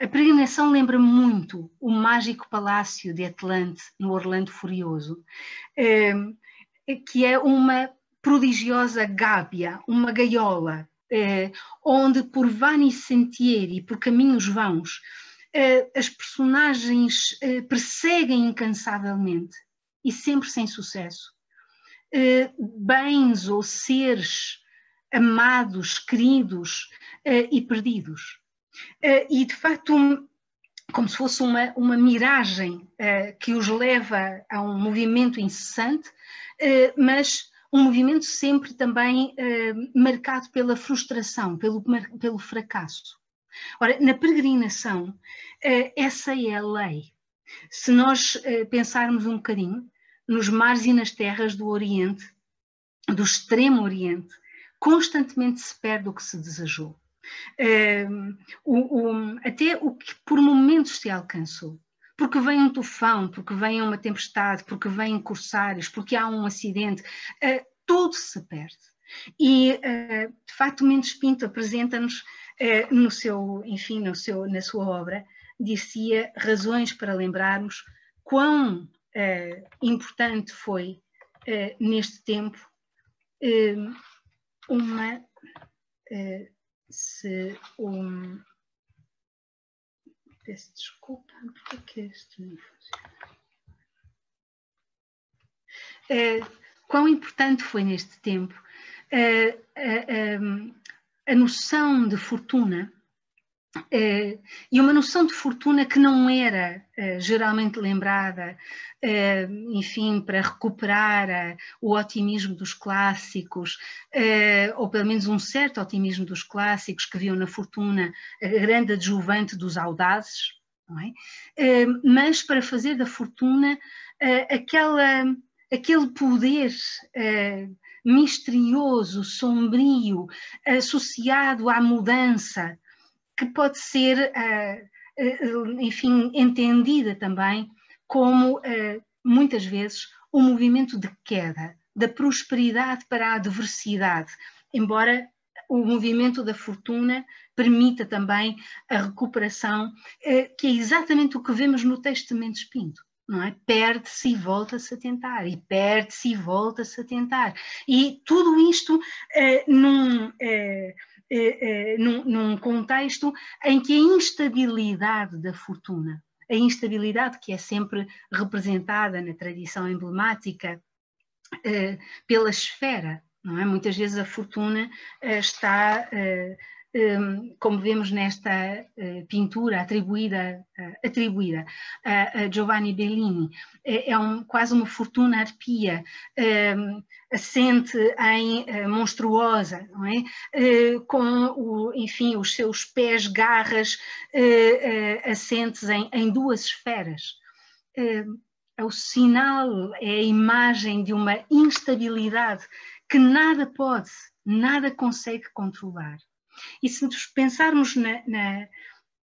Speaker 2: A peregrinação lembra muito o mágico palácio de Atlante, no Orlando Furioso, uh, que é uma prodigiosa gábia, uma gaiola, onde por vani sentieri, por caminhos vãos, as personagens perseguem incansavelmente e sempre sem sucesso eh, bens ou seres amados, queridos eh, e perdidos. Eh, e de facto, como se fosse uma, uma miragem que os leva a um movimento incessante, mas um movimento sempre também marcado pela frustração, pelo, pelo fracasso. Ora, na peregrinação, essa é a lei. Se nós pensarmos um bocadinho, nos mares e nas terras do Oriente, do Extremo Oriente, constantemente se perde o que se desejou. Uh, o, o, até o que por momentos se alcançou. Porque vem um tufão, porque vem uma tempestade, porque vêm corsários, porque há um acidente, uh, tudo se perde. E, uh, de facto, Mendes Pinto apresenta-nos no seu, enfim, no seu, na sua obra, dizia razões para lembrarmos quão importante foi, neste tempo, uh, se um. Peço desculpa, porque é que este não funciona? quão importante foi neste tempo a noção de fortuna Uh, e uma noção de fortuna que não era uh, geralmente lembrada, uh, enfim, para recuperar o otimismo dos clássicos, ou pelo menos um certo otimismo dos clássicos que viam na fortuna a grande adjuvante dos audazes, é? mas para fazer da fortuna aquela, aquele poder misterioso, sombrio, associado à mudança, que pode ser, eh, eh, enfim, entendida também como, eh, muitas vezes, um movimento de queda, da prosperidade para a adversidade, embora o movimento da fortuna permita também a recuperação, que é exatamente o que vemos no texto de Mendes Pinto. Não é? Perde-se e volta-se a tentar, e perde-se e volta-se a tentar. E tudo isto num eh, eh, num, num contexto em que a instabilidade da fortuna, a instabilidade que é sempre representada na tradição emblemática eh, pela esfera, não é? Muitas vezes a fortuna está como vemos nesta eh, pintura atribuída, eh, atribuída a, Giovanni Bellini, é, é um, quase uma fortuna arpia, hum, assente em eh, monstruosa, não é? com, o, enfim, os seus pés garras assentes em, em duas esferas. Hum, é o sinal, é a imagem de uma instabilidade que nada pode, nada consegue controlar. E se pensarmos na, na,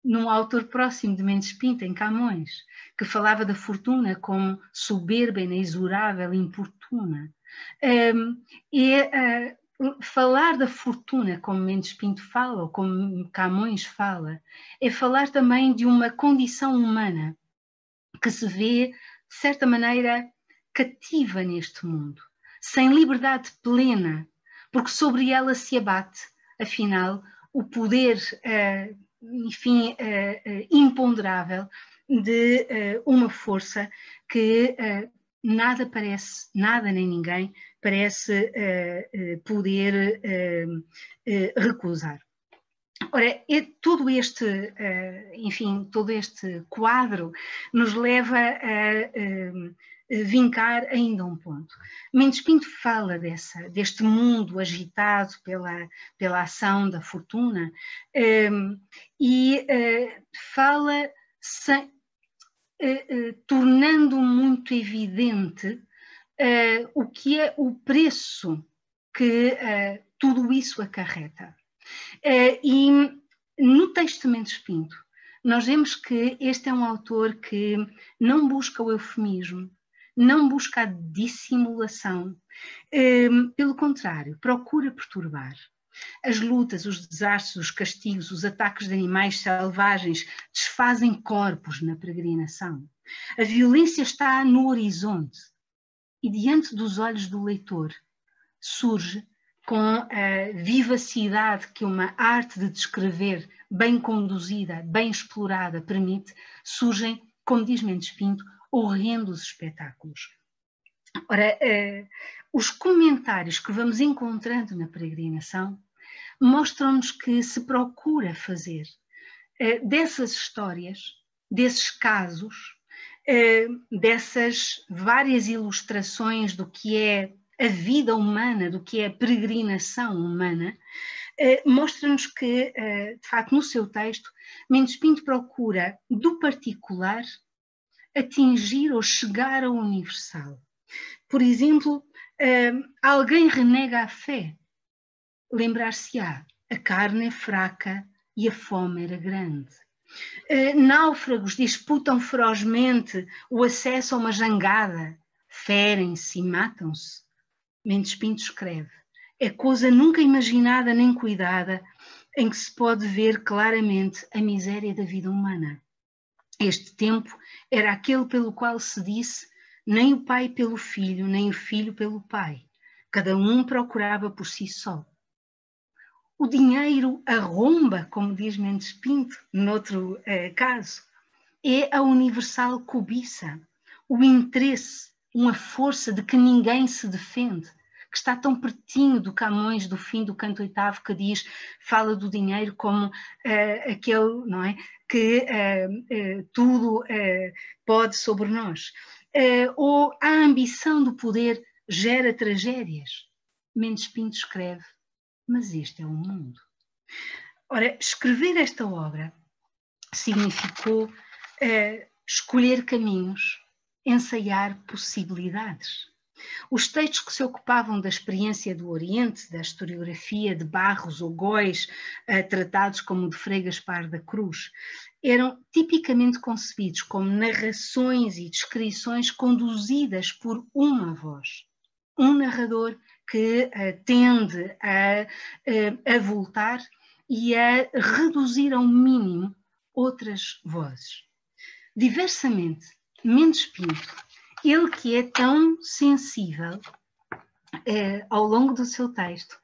Speaker 2: num autor próximo de Mendes Pinto, em Camões, que falava da fortuna como soberba, inexorável, importuna, um, uh, falar da fortuna como Mendes Pinto fala, ou como Camões fala, é falar também de uma condição humana que se vê, de certa maneira, cativa neste mundo, sem liberdade plena, porque sobre ela se abate afinal, o poder, uh, enfim, uh, imponderável de uma força que nada parece, nada nem ninguém parece poder recusar. Ora, todo este, enfim, todo este quadro nos leva a vincar ainda um ponto. Mendes Pinto fala dessa, deste mundo agitado pela, pela ação da fortuna um, e uh, fala sem, uh, tornando muito evidente o que é o preço que tudo isso acarreta. e no texto de Mendes Pinto, nós vemos que este é um autor que não busca o eufemismo, não busca a dissimulação. Um, pelo contrário, procura perturbar. As lutas, os desastres, os castigos, os ataques de animais selvagens desfazem corpos na peregrinação. A violência está no horizonte e diante dos olhos do leitor surge com a vivacidade que uma arte de descrever bem conduzida, bem explorada permite, surgem, como diz Mendes Pinto, horrendos espetáculos. Ora, uh, os comentários que vamos encontrando na peregrinação mostram-nos que se procura fazer uh, dessas histórias, desses casos, uh, dessas várias ilustrações do que é a vida humana, do que é a peregrinação humana, mostra-nos que, de facto, no seu texto, Mendes Pinto procura do particular atingir ou chegar ao universal. Por exemplo, hum, alguém renega a fé. Lembrar-se-á, a carne é fraca e a fome era grande. Hum, náufragos disputam ferozmente o acesso a uma jangada, ferem-se e matam-se. Mendes Pinto escreve: é coisa nunca imaginada nem cuidada, em que se pode ver claramente a miséria da vida humana. Este tempo era aquele pelo qual se disse: nem o pai pelo filho, nem o filho pelo pai. Cada um procurava por si só. O dinheiro arromba, como diz Mendes Pinto, noutro eh, caso, é a universal cobiça, o interesse, uma força de que ninguém se defende, que está tão pertinho do Camões, do fim do canto oitavo, que diz, fala do dinheiro como uh, aquele, não é? que uh, uh, tudo pode sobre nós. ou a ambição do poder gera tragédias. Mendes Pinto escreve, mas este é o mundo. Ora, escrever esta obra significou escolher caminhos, ensaiar possibilidades. Os textos que se ocupavam da experiência do Oriente, da historiografia de Barros ou Góis, uh, tratados como de Frei Gaspar da Cruz, eram tipicamente concebidos como narrações e descrições conduzidas por uma voz. Um narrador que uh, tende a, uh, a voltar e a reduzir ao mínimo outras vozes. Diversamente, Mendes Pinto ele que é tão sensível é, ao longo do seu texto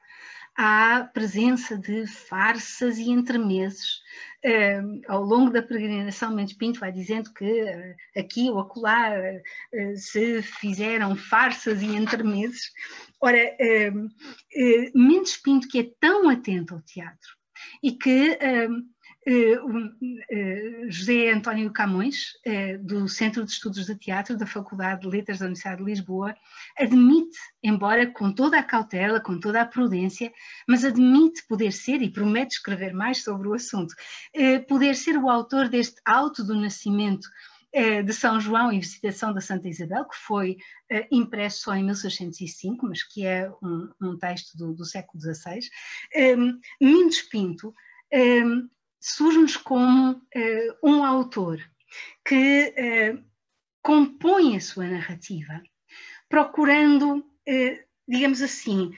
Speaker 2: à presença de farsas e entremeses. É, ao longo da peregrinação, Mendes Pinto vai dizendo que é, aqui ou acolá se fizeram farsas e entremeses. Ora, Mendes Pinto, que é tão atento ao teatro e que eh, eh, José António Camões, eh, do Centro de Estudos de Teatro da Faculdade de Letras da Universidade de Lisboa, admite, embora com toda a cautela, com toda a prudência, mas admite poder ser, e promete escrever mais sobre o assunto, poder ser o autor deste auto do nascimento de São João e Visitação da Santa Isabel, que foi impresso só em 1605, mas que é um, um texto do, do, século XVI. Mendes Pinto surge-nos como uh, um autor que uh, compõe a sua narrativa, procurando, uh, digamos assim,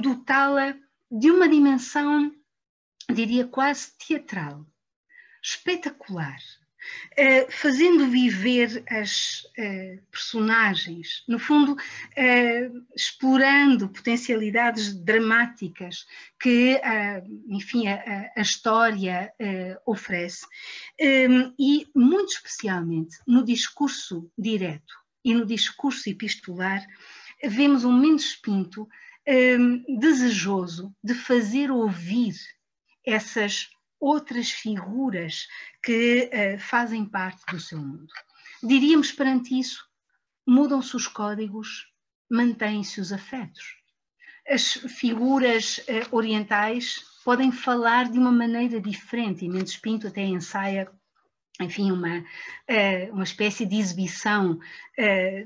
Speaker 2: dotá-la de uma dimensão, diria quase teatral, espetacular, Uh, fazendo viver as uh, personagens, no fundo, uh, explorando potencialidades dramáticas que, enfim, a, a história oferece, um, e muito especialmente no discurso direto e no discurso epistolar, vemos um Mendes Pinto um, desejoso de fazer ouvir essas outras figuras que uh, fazem parte do seu mundo. Diríamos perante isso mudam-se os códigos, mantêm-se os afetos. As figuras uh, orientais podem falar de uma maneira diferente, e Mendes Pinto até ensaia enfim, uma, uh, uma espécie de exibição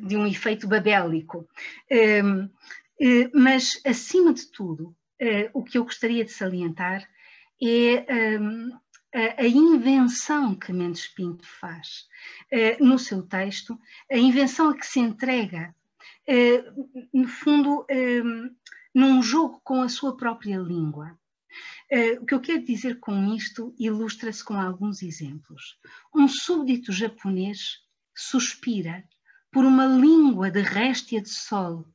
Speaker 2: de um efeito babélico. Uh, mas, acima de tudo, o que eu gostaria de salientar é um, a, invenção que Mendes Pinto faz no seu texto, a invenção a que se entrega, no fundo, num jogo com a sua própria língua. Uh, o que eu quero dizer com isto ilustra-se com alguns exemplos. Um súbdito japonês suspira por uma língua de réstia de sol,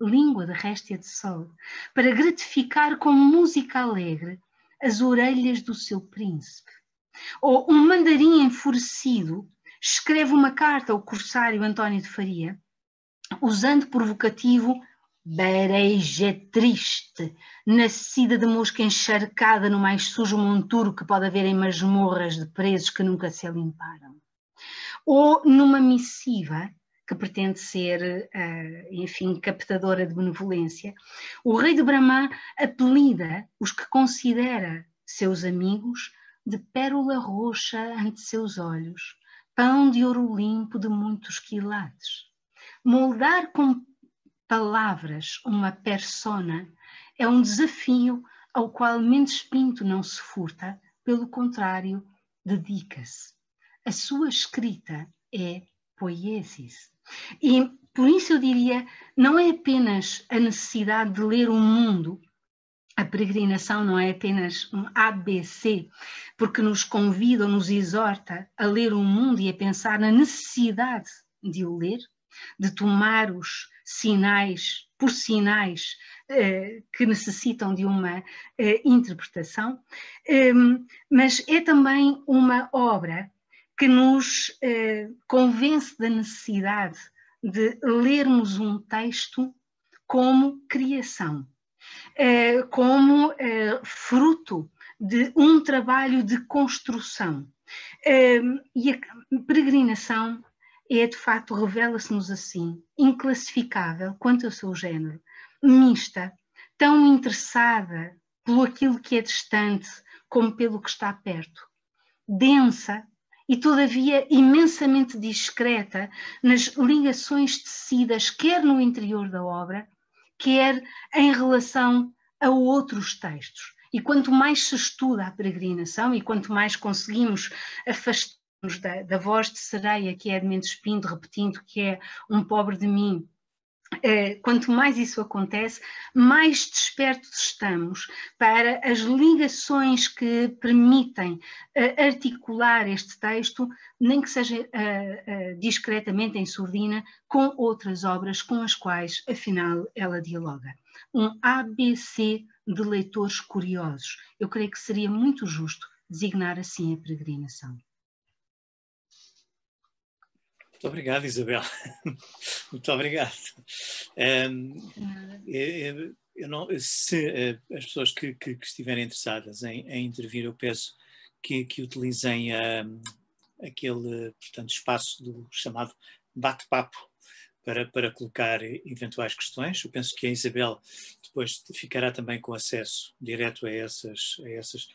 Speaker 2: língua de réstia de sol, para gratificar com música alegre as orelhas do seu príncipe. Ou um mandarim enfurecido escreve uma carta ao corsário António de Faria, usando provocativo Bereja triste, nascida de mosca encharcada no mais sujo monturo que pode haver em masmorras de presos que nunca se limparam. Ou numa missiva que pretende ser, uh, enfim, captadora de benevolência, o rei de Brahma apelida os que considera seus amigos de pérola roxa ante seus olhos, pão de ouro limpo de muitos quilates. Moldar com palavras, uma persona, é um desafio ao qual Mendes Pinto não se furta, pelo contrário, dedica-se. A sua escrita é poiesis. E por isso eu diria, não é apenas a necessidade de ler o mundo, a peregrinação não é apenas um ABC, porque nos convida ou nos exorta a ler o mundo e a pensar na necessidade de o ler, de tomar os sinais, por sinais eh, que necessitam de uma eh, interpretação, eh, mas é também uma obra que nos eh, convence da necessidade de lermos um texto como criação, eh, como eh, fruto de um trabalho de construção. e a peregrinação é de facto, revela-se-nos assim, inclassificável quanto ao seu género, mista, tão interessada pelo aquilo que é distante como pelo que está perto, densa e todavia imensamente discreta nas ligações tecidas, quer no interior da obra, quer em relação a outros textos. E quanto mais se estuda a peregrinação e quanto mais conseguimos afastar da, da, voz de sereia, que é de Mendes Pinto, repetindo que é um pobre de mim. É, quanto mais isso acontece, mais despertos estamos para as ligações que permitem uh, articular este texto, nem que seja uh, discretamente em surdina, com outras obras com as quais, afinal, ela dialoga. Um ABC de leitores curiosos. Eu creio que seria muito justo designar assim a peregrinação.
Speaker 1: Muito obrigado, Isabel. Muito obrigado. Um, eu, eu não, se uh, as pessoas que, que, que estiverem interessadas em, em, intervir, eu peço que, que utilizem um, aquele portanto, espaço do chamado bate-papo para, para colocar eventuais questões. Eu penso que a Isabel depois ficará também com acesso direto a essas, a essas,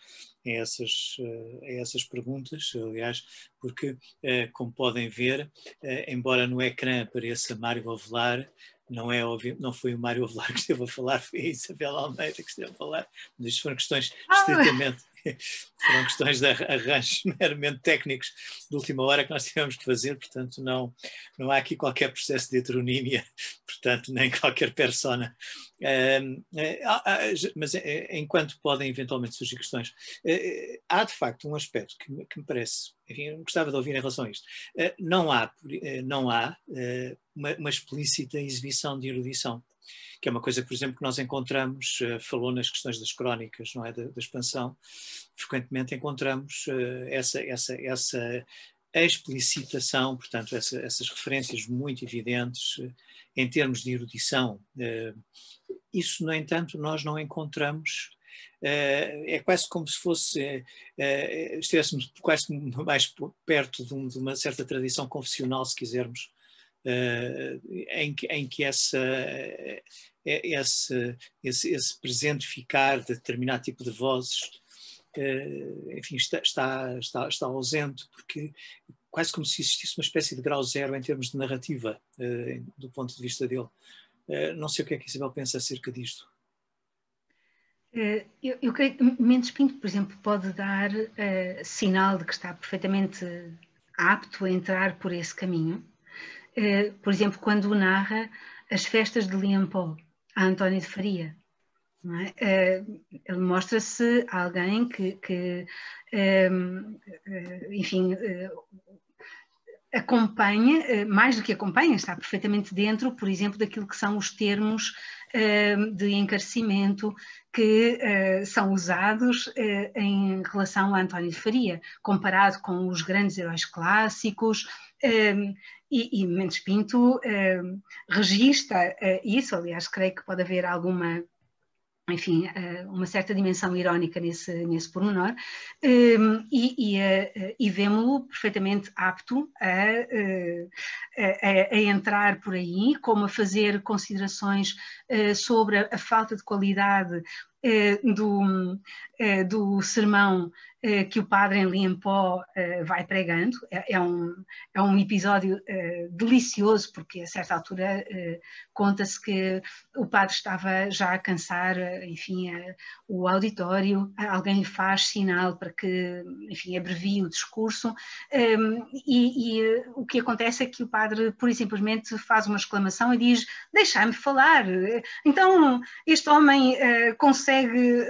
Speaker 1: a essas, a essas perguntas, aliás, porque, eh, como podem ver, eh, embora no ecrã apareça Mário Avelar, não, é óbvio, não foi o Mário Avelar que esteve a falar, foi a Isabel Almeida que esteve a falar, mas foram questões ah, estritamente foram questões de arranjos meramente técnicos de última hora que nós tivemos que fazer, portanto não, não há aqui qualquer processo de heteronímia, portanto nem qualquer persona. Uh, uh, mas uh, enquanto podem eventualmente surgir questões, há de facto um aspecto que, que me parece, enfim, gostava de ouvir em relação a isto. não há, não há uma, uma explícita exibição de erudição que é uma coisa, por exemplo, que nós encontramos, uh, falou nas questões das crónicas, não é, da, da expansão, frequentemente encontramos uh, essa, essa, essa explicitação, portanto, essa, essas referências muito evidentes uh, em termos de erudição. isso, no entanto, nós não encontramos é quase como se fosse, estivéssemos quase mais perto de, uma certa tradição confessional, se quisermos, em, que, em que essa, esse, esse, esse presentificar de determinado tipo de vozes enfim, está, está, está, está ausente, porque quase como se existisse uma espécie de grau zero em termos de narrativa, do ponto de vista dele. não sei o que é que Isabel pensa acerca disto.
Speaker 2: Eu, eu, creio que Mendes Pinto, por exemplo, pode dar uh, sinal de que está perfeitamente apto a entrar por esse caminho. Uh, por exemplo, quando narra as festas de Liampó a António de Faria. É? Uh, ele mostra-se alguém que, que enfim, acompanha, mais do que acompanha, está perfeitamente dentro, por exemplo, daquilo que são os termos de encarecimento que são usados em relação a António de Faria, comparado com os grandes heróis clássicos, um, e, e Mendes Pinto um, registra uh, isso, aliás, creio que pode haver alguma enfim, uma certa dimensão irónica nesse, nesse pormenor, um, e, e, e vemos-lo perfeitamente apto a, a, a, entrar por aí, como a fazer considerações sobre a, a falta de qualidade do, do sermão eh, que o padre em Liempó eh, vai pregando. É, é, um, é um episódio eh, delicioso, porque a certa altura conta-se que o padre estava já a cansar, enfim, o auditório, alguém lhe faz sinal para que, enfim, abrevie o discurso, ehm, e, e o que acontece é que o padre, pura e simplesmente, faz uma exclamação e diz: Deixai-me falar. Então, este homem consegue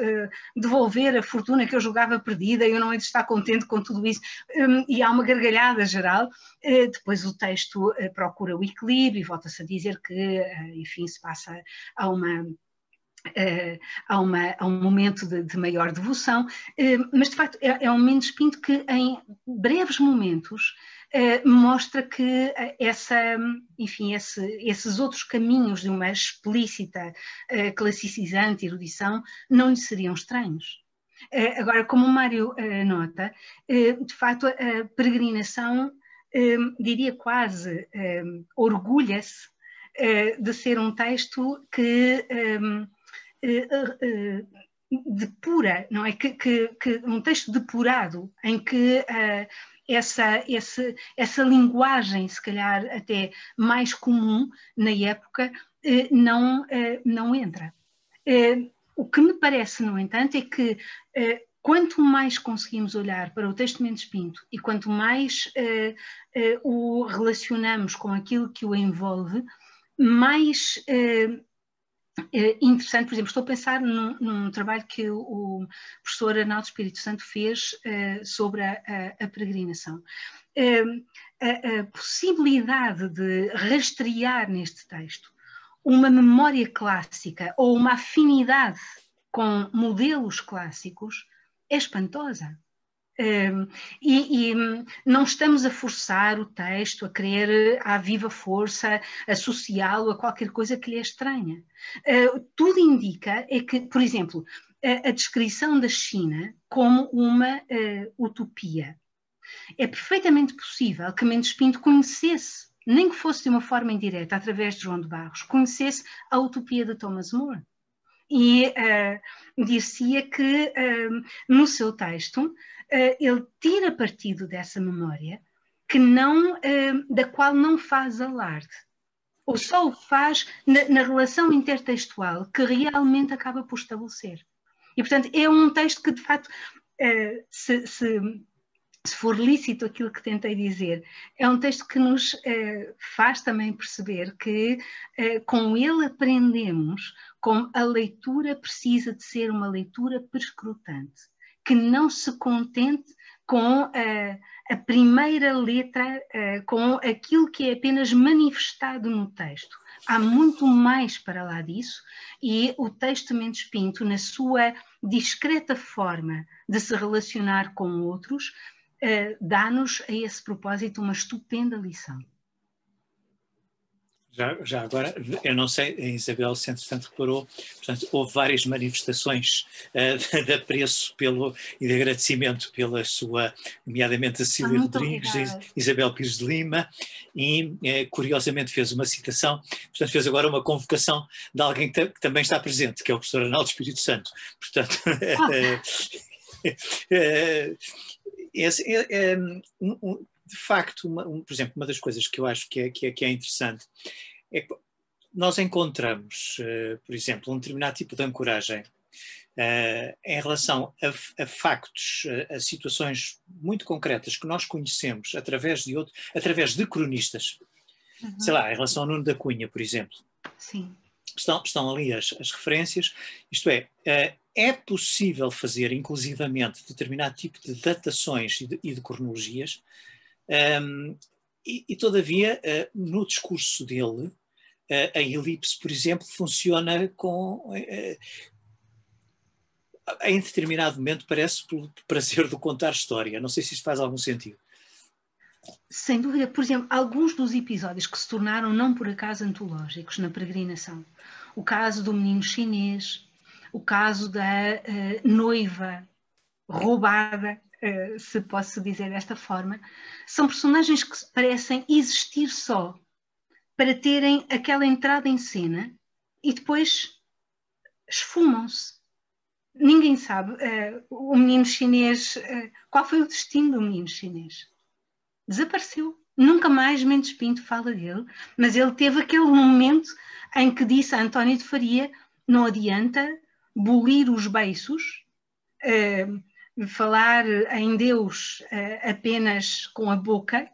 Speaker 2: devolver a fortuna que eu julgava perdida eu não hei de estar contente com tudo isso, um, e há uma gargalhada geral. Uh, depois o texto uh, procura o equilíbrio e volta-se a dizer que, uh, enfim, se passa a uma. Uh, há, uma, há, um momento de, de maior devoção, uh, mas de facto é, é, um Mendes Pinto que em breves momentos uh, mostra que essa, enfim, esse, esses outros caminhos de uma explícita classicizante erudição não lhe seriam estranhos. Eh, agora, como o Mário eh, nota, eh, de facto, a peregrinação, diria quase, orgulha-se de ser um texto que depura, não é? Que, que, que, um texto depurado, em que essa, essa, essa linguagem, se calhar até mais comum na época, não, não entra. O que me parece, no entanto, é que eh, quanto mais conseguimos olhar para o texto de Mendes Pinto e quanto mais eh, eh, o relacionamos com aquilo que o envolve, mais interessante, por exemplo, estou a pensar num, num trabalho que o, o, professor Arnaldo Espírito Santo fez sobre a, a, a peregrinação. A, a, possibilidade de rastrear neste texto uma memória clássica ou uma afinidade com modelos clássicos é espantosa. Um, e, e, não estamos a forçar o texto a querer à viva força associá-lo a qualquer coisa que lhe é estranha. Uh, tudo indica é que, por exemplo, a, descrição da China como uma utopia. É perfeitamente possível que Mendes Pinto conhecesse nem que fosse de uma forma indireta, através de João de Barros, conhecesse a utopia de Thomas More. E uh, dir-se-ia que uh, no seu texto uh, ele tira partido dessa memória que não, da qual não faz alarde, ou só o faz na, na relação intertextual que realmente acaba por estabelecer. E, portanto, é um texto que, de facto, se, se se for lícito aquilo que tentei dizer, é um texto que nos eh, faz também perceber que eh, com ele aprendemos como a leitura precisa de ser uma leitura perscrutante, que não se contente com eh, a primeira letra, com aquilo que é apenas manifestado no texto. Há muito mais para lá disso e o texto Mendes Pinto, na sua discreta forma de se relacionar com outros, uh, dá-nos a esse propósito uma estupenda lição.
Speaker 1: Já, já, agora, eu não sei, a Isabel, se entretanto reparou, portanto, houve várias manifestações uh, de apreço pelo, e de agradecimento pela sua, nomeadamente a Cília Rodrigues, obrigada. Isabel Pires de Lima, e uh, curiosamente fez uma citação, portanto, fez agora uma convocação de alguém que, que também está presente, que é o professor Arnaldo Espírito Santo. Portanto, uh, esse, é, é, um, um, de facto, uma, um, por exemplo, uma das coisas que eu acho que é, que é, que é interessante é que nós encontramos, uh, por exemplo, um determinado tipo de ancoragem uh, em relação a, a factos, a, a, situações muito concretas que nós conhecemos através de outro, através de cronistas. Uhum. Sei lá, em relação ao Nuno da Cunha, por exemplo.
Speaker 2: Sim.
Speaker 1: Estão, estão ali as, as referências, isto é, uh, é possível fazer, inclusivamente, determinado tipo de datações e de, e de cronologias um, e, e, todavia, uh, no discurso dele, uh, a elipse, por exemplo, funciona com. Uh, em determinado momento parece pelo prazer de contar história. Não sei se isso faz algum sentido.
Speaker 2: Sem dúvida, por exemplo, alguns dos episódios que se tornaram não por acaso antológicos na peregrinação. O caso do menino chinês, o caso da uh, noiva roubada eh, se posso dizer desta forma, são personagens que parecem existir só para terem aquela entrada em cena e depois esfumam-se. Ninguém sabe. Uh, o menino chinês, uh, qual foi o destino do menino chinês? Desapareceu. Nunca mais Mendes Pinto fala dele, mas ele teve aquele momento em que disse a António de Faria: não adianta bolir os beiços, uh, falar em Deus uh, apenas com a boca,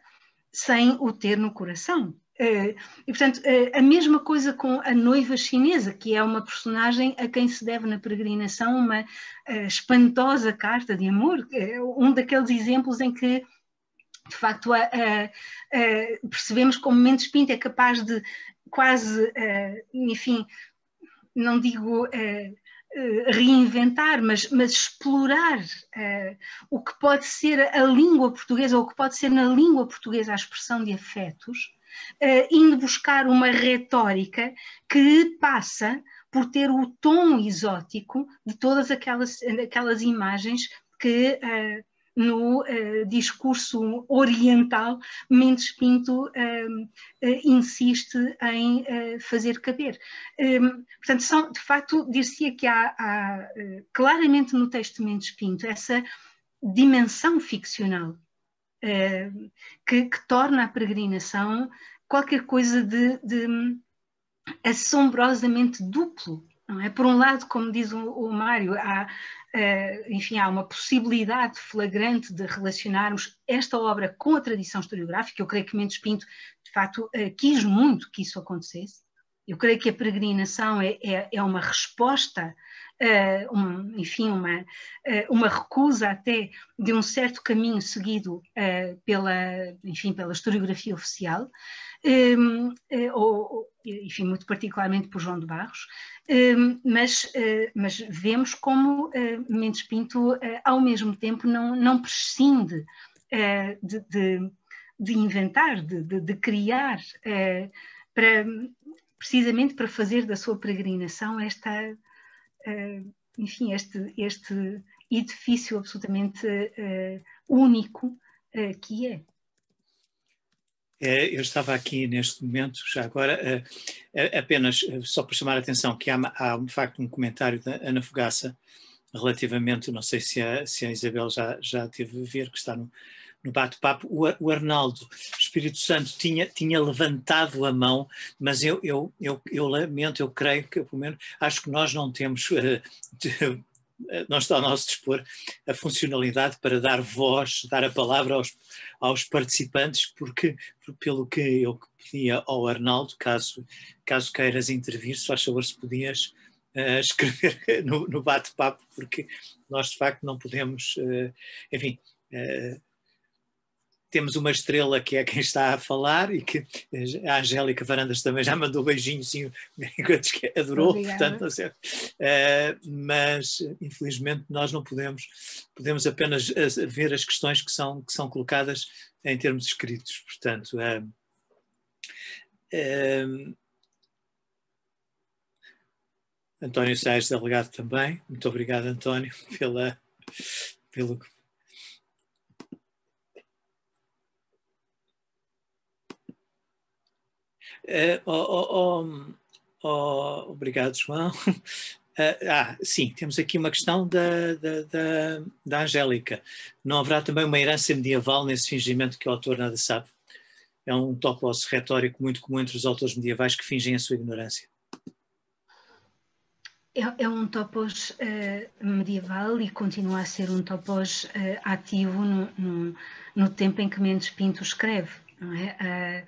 Speaker 2: sem o ter no coração. Uh, e, portanto, a mesma coisa com a noiva chinesa, que é uma personagem a quem se deve na peregrinação uma espantosa carta de amor, um daqueles exemplos em que de facto, percebemos como Mendes Pinto é capaz de quase, enfim, não digo eh, reinventar, mas, mas explorar uh, o que pode ser a língua portuguesa, ou o que pode ser na língua portuguesa a expressão de afetos, uh, indo buscar uma retórica que passa por ter o tom exótico de todas aquelas, aquelas imagens que uh, no uh, discurso oriental, Mendes Pinto uh, uh, insiste em fazer caber. Um, portanto, são, de facto, dir-se que há, há claramente no texto de Mendes Pinto essa dimensão ficcional que, que, torna a peregrinação qualquer coisa de, de assombrosamente duplo. Não é? Por um lado, como diz o, o Mário, há Uh, enfim, há uma possibilidade flagrante de relacionarmos esta obra com a tradição historiográfica. Eu creio que Mendes Pinto, de facto, uh, quis muito que isso acontecesse. Eu creio que a peregrinação é, é, é uma resposta, uh, um, enfim, uma, uma recusa até de um certo caminho seguido pela, enfim, pela historiografia oficial, um, ou, enfim, muito particularmente por João de Barros, Hum, mas, eh, mas vemos como eh, Mendes Pinto, eh, ao mesmo tempo, não, não prescinde de, de, de inventar, de, de criar, para, precisamente para fazer da sua peregrinação esta, enfim, este, este edifício absolutamente único que é.
Speaker 1: É, eu estava aqui neste momento, já agora, eh, eh, apenas eh, só para chamar a atenção que há, há de facto um comentário da Ana Fogaça relativamente, não sei se a, se a Isabel já, já teve a ver, que está no, no bate-papo, o, Arnaldo Espírito Santo tinha, tinha levantado a mão, mas eu, eu, eu, eu lamento, eu creio que, pelo menos, acho que nós não temos uh, de, não está ao nosso dispor a funcionalidade para dar voz, dar a palavra aos, aos participantes, porque, pelo que eu pedia ao Arnaldo, caso, caso queiras intervir, se faz favor se podias uh, escrever no, no bate-papo, porque nós de facto não podemos, uh, enfim, uh, temos uma estrela que é quem está a falar e que a Angélica Varandas também já mandou beijinhos enquanto que adorou, Obrigada. portanto, sei. Uh, mas infelizmente nós não podemos, podemos apenas uh, ver as questões que são, que são colocadas em termos escritos, portanto. Uh, António Sais, delegado também. Muito obrigado, António, pela, pelo. Uh, oh, oh, oh, obrigado, João. Uh, ah, sim, temos aqui uma questão da, da, da, da Angélica. Não haverá também uma herança medieval nesse fingimento que o autor nada sabe? É um topos retórico muito comum entre os autores medievais que fingem a sua ignorância.
Speaker 2: É, é um topos uh, medieval e continua a ser um topos uh, ativo no, no, no, tempo em que Mendes Pinto escreve. Não é?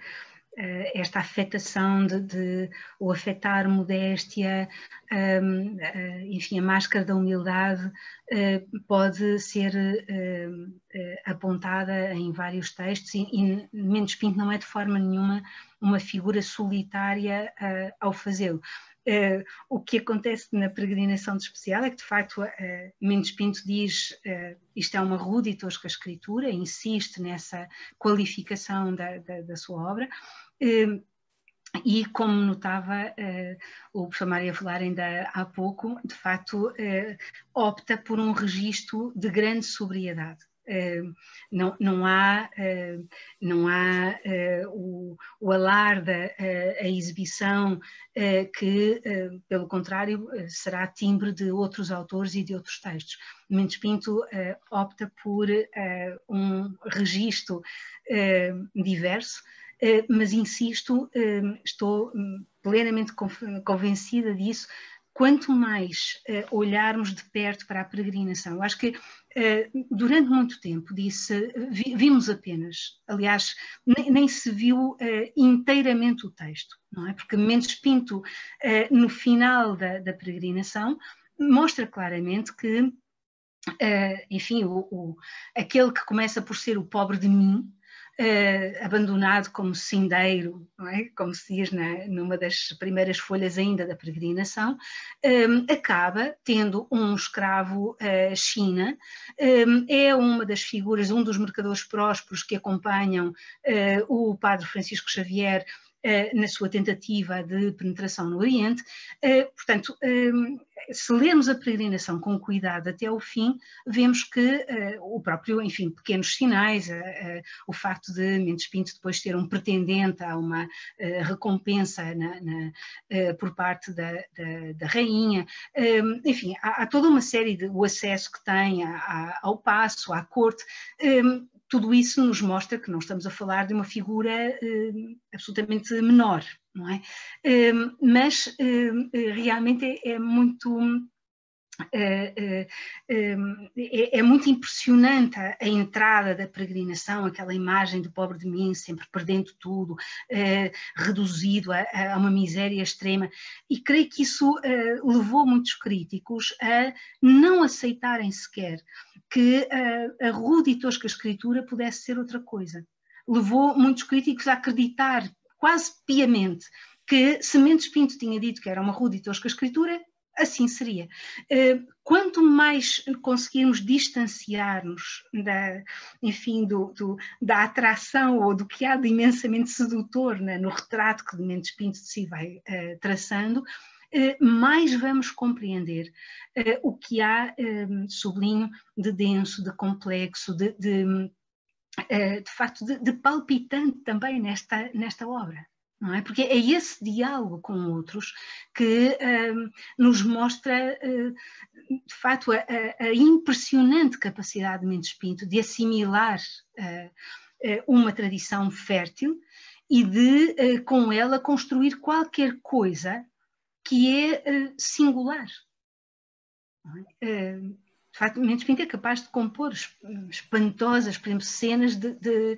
Speaker 2: Uh, uh, esta afetação de, de, afetar modéstia, um, uh, eh, enfim, a máscara da humildade uh, pode ser apontada em vários textos e, e Mendes Pinto não é de forma nenhuma uma figura solitária ao fazê-lo. Uh, o que acontece na peregrinação de especial é que, de facto, uh, Mendes Pinto diz uh, isto é uma rude e tosca escritura, insiste nessa qualificação da, da, da sua obra, Hum, e como notava uh, o professor Maria Velar ainda há pouco, de facto uh, opta por um registro de grande sobriedade. Uh, não, não há, não há o, o alarde, a exibição, que, pelo contrário, será timbre de outros autores e de outros textos. Mendes Pinto opta por um registro diverso, eh, mas insisto, eh, estou hum, plenamente convencida disso. Quanto mais eh, olharmos de perto para a peregrinação, acho que durante muito tempo disse, vimos apenas, aliás, nem, se viu inteiramente o texto, não é? Porque Mendes Pinto, no final da, da peregrinação, mostra claramente que, enfim, o, o, aquele que começa por ser o pobre de mim, uh, abandonado como cindeiro, é? como se diz na, numa das primeiras folhas ainda da peregrinação, um, ehm, acaba tendo um escravo uh, China, um, ehm, é uma das figuras, um dos mercadores prósperos que acompanham uh, o padre Francisco Xavier na sua tentativa de penetração no Oriente. Portanto, ehm, se lermos a peregrinação com cuidado até o fim, vemos que o próprio, enfim, pequenos sinais, o facto de Mendes Pinto depois ter um pretendente a uma recompensa na, na, por parte da, da, da rainha, um, enfim, há, toda uma série de o acesso que tem ao passo, à corte, um, tudo isso nos mostra que não estamos a falar de uma figura absolutamente menor, não é? Hum, mas hum, realmente é, é muito é, é, é, é, muito impressionante a, entrada da peregrinação, aquela imagem do pobre de mim, sempre perdendo tudo, reduzido a, a, uma miséria extrema. E creio que isso levou muitos críticos a não aceitarem sequer que a rude e tosca escritura pudesse ser outra coisa. Levou muitos críticos a acreditar quase piamente, que Sementes Pinto tinha dito que era uma rude e tosca escritura, assim seria. Eh, quanto mais conseguirmos distanciar-nos da, enfim, do, do, da atração ou do que há de imensamente sedutor né, no retrato que Mendes Pinto si vai uh, traçando, uh, mais vamos compreender uh, o que há, sublinho, de denso, de complexo, de, de de facto, de, de, palpitante também nesta, nesta obra. Não é? Porque é esse diálogo com outros que um, nos mostra, uh, de facto, a, a, impressionante capacidade de Mendes Pinto de assimilar uh, uma tradição fértil e de, com ela, construir qualquer coisa que é singular. Mendes Pinto é capaz de compor espantosas, por exemplo, cenas de. de